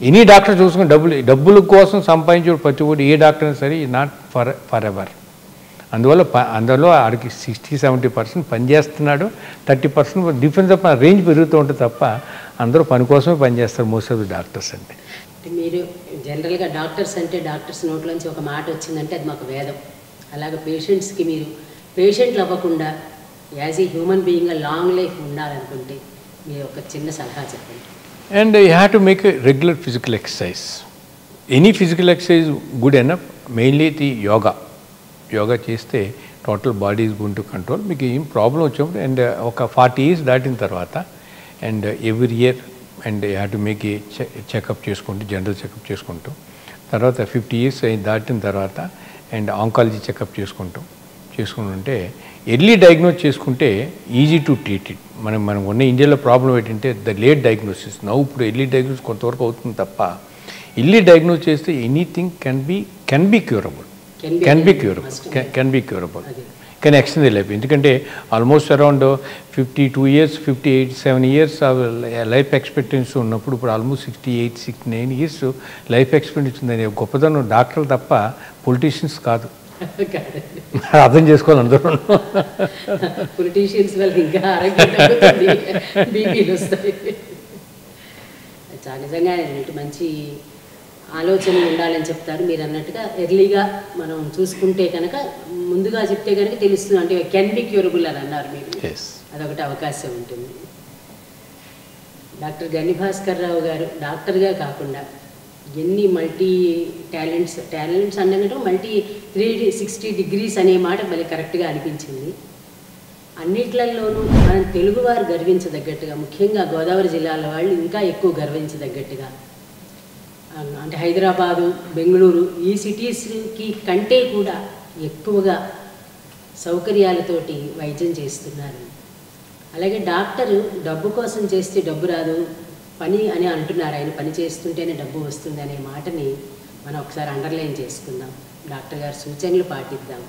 ఎనీ డాక్టర్ చూసుకుని డబ్బులు డబ్బుల కోసం సంపాదించే ప్రతి ఒక్కటి ఏ డాక్టర్ అయినా సరే నాట్ ఫర్ ఫర్ ఎవర్ అందువల్ల ప- అందులో ఆడికి సిక్స్టీ సెవెంటీ పర్సెంట్ పనిచేస్తున్నాడు thirty percent difference of range పెరుగుతూ ఉంటుంది తప్ప అందరూ పని కోసమే పనిచేస్తారు మోస్ట్ ఆఫ్ ది డాక్టర్స్ అంటే. మీరు జనరల్గా డాక్టర్స్ అంటే డాక్టర్స్ నోట్లోంచి ఒక మాట వచ్చిందంటే అది మాకు వేదం. అలాగే పేషెంట్స్కి మీరు పేషెంట్లు అవ్వకుండా as a human being long life ఉండాలనుకుంటే మీరు ఒక చిన్న సలహా చెప్పండి. And you have to make regular physical exercise any physical exercise good enough mainly the yoga yoga చేస్తే టోటల్ బాడీ ఈజ్ గుంటు కంట్రోల్ మీకు ఏం ప్రాబ్లం వచ్చినప్పుడు అండ్ ఒక ఫార్టీ ఇయర్స్ దాటిన తర్వాత and every year and you have to make a checkup చేసుకుంటూ జనరల్ చెకప్ చేసుకుంటూ. తర్వాత ఫిఫ్టీ ఇయర్స్ దాటిన తర్వాత అండ్ ఆంకాలజీ చెకప్ చేసుకుంటూ. చేసుకుంటుంటే ఎర్లీ డయాగ్నోస్ చేసుకుంటే ఈజీ టు ట్రీట్ ఇట్ మనం మనం ఉన్న ఇండియాలో ప్రాబ్లం ఏంటంటే ద లేట్ డయాగ్నోసిస్ నవ్వు ఇప్పుడు ఎర్లీ డయాగ్నోస్ కొంతవరకు అవుతుంది తప్ప ఎర్లీ డయాగ్నోస్ చేస్తే anything can be can be curable can be curable can be curable. Can extend life. ఎందుకంటే almost around fifty two years fifty eight seven years life expectancy ఉన్నప్పుడు ఇప్పుడు almost sixty eight sixty nine years life expectancy ఉందని గొప్పతనం. డాక్టర్లు తప్ప పొలిటీషియన్స్ కాదు. అర్థం చేసుకోవాలి అందరూ. పొలిటీషియన్స్ వల్ల ఇంకా చాలా నిజంగా మంచి ఆలోచన ఉండాలని చెప్తారు. మీరు అన్నట్టుగా ఎర్లీగా మనం చూసుకుంటే కనుక ముందుగా చెప్తే కనుక తెలుస్తుంది. అంటే కెన్ బి క్యూరబుల్ అని అన్నారు మీరు. అదొకటి అవకాశం ఉంటుంది. డాక్టర్ గని భాస్కర్ రావు గారు డాక్టర్గా కాకుండా ఎన్ని మల్టీ టాలెంట్స్ టాలెంట్స్ అన్నట్టు మల్టీ త్రీ సిక్స్టీ డిగ్రీస్ అనే మాట మళ్ళీ కరెక్ట్గా అనిపించింది. అన్నిట్లలోనూ మనం తెలుగువారు గర్వించదగ్గట్టుగా ముఖ్యంగా గోదావరి జిల్లాల వాళ్ళు ఇంకా ఎక్కువ గర్వించదగ్గట్టుగా అంటే హైదరాబాదు బెంగళూరు ఈ సిటీస్కి కంటే కూడా ఎక్కువగా సౌకర్యాలతోటి వైద్యం చేస్తున్నారు. అలాగే డాక్టరు డబ్బు కోసం చేస్తే డబ్బు రాదు పని అని అంటున్నారు. ఆయన పని చేస్తుంటేనే డబ్బు వస్తుంది అనే మాటని మనం ఒకసారి అండర్లైన్ చేసుకుందాం. డాక్టర్ గారి సూచనలు పాటిద్దాం.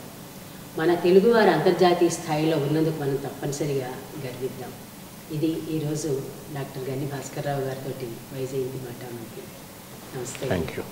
మన తెలుగువారు అంతర్జాతీయ స్థాయిలో ఉన్నందుకు మనం తప్పనిసరిగా గర్విద్దాం. ఇది ఈరోజు డాక్టర్ గన్ని భాస్కర్రావు గారితో వైజయంతి మాట మనకి Thank, you.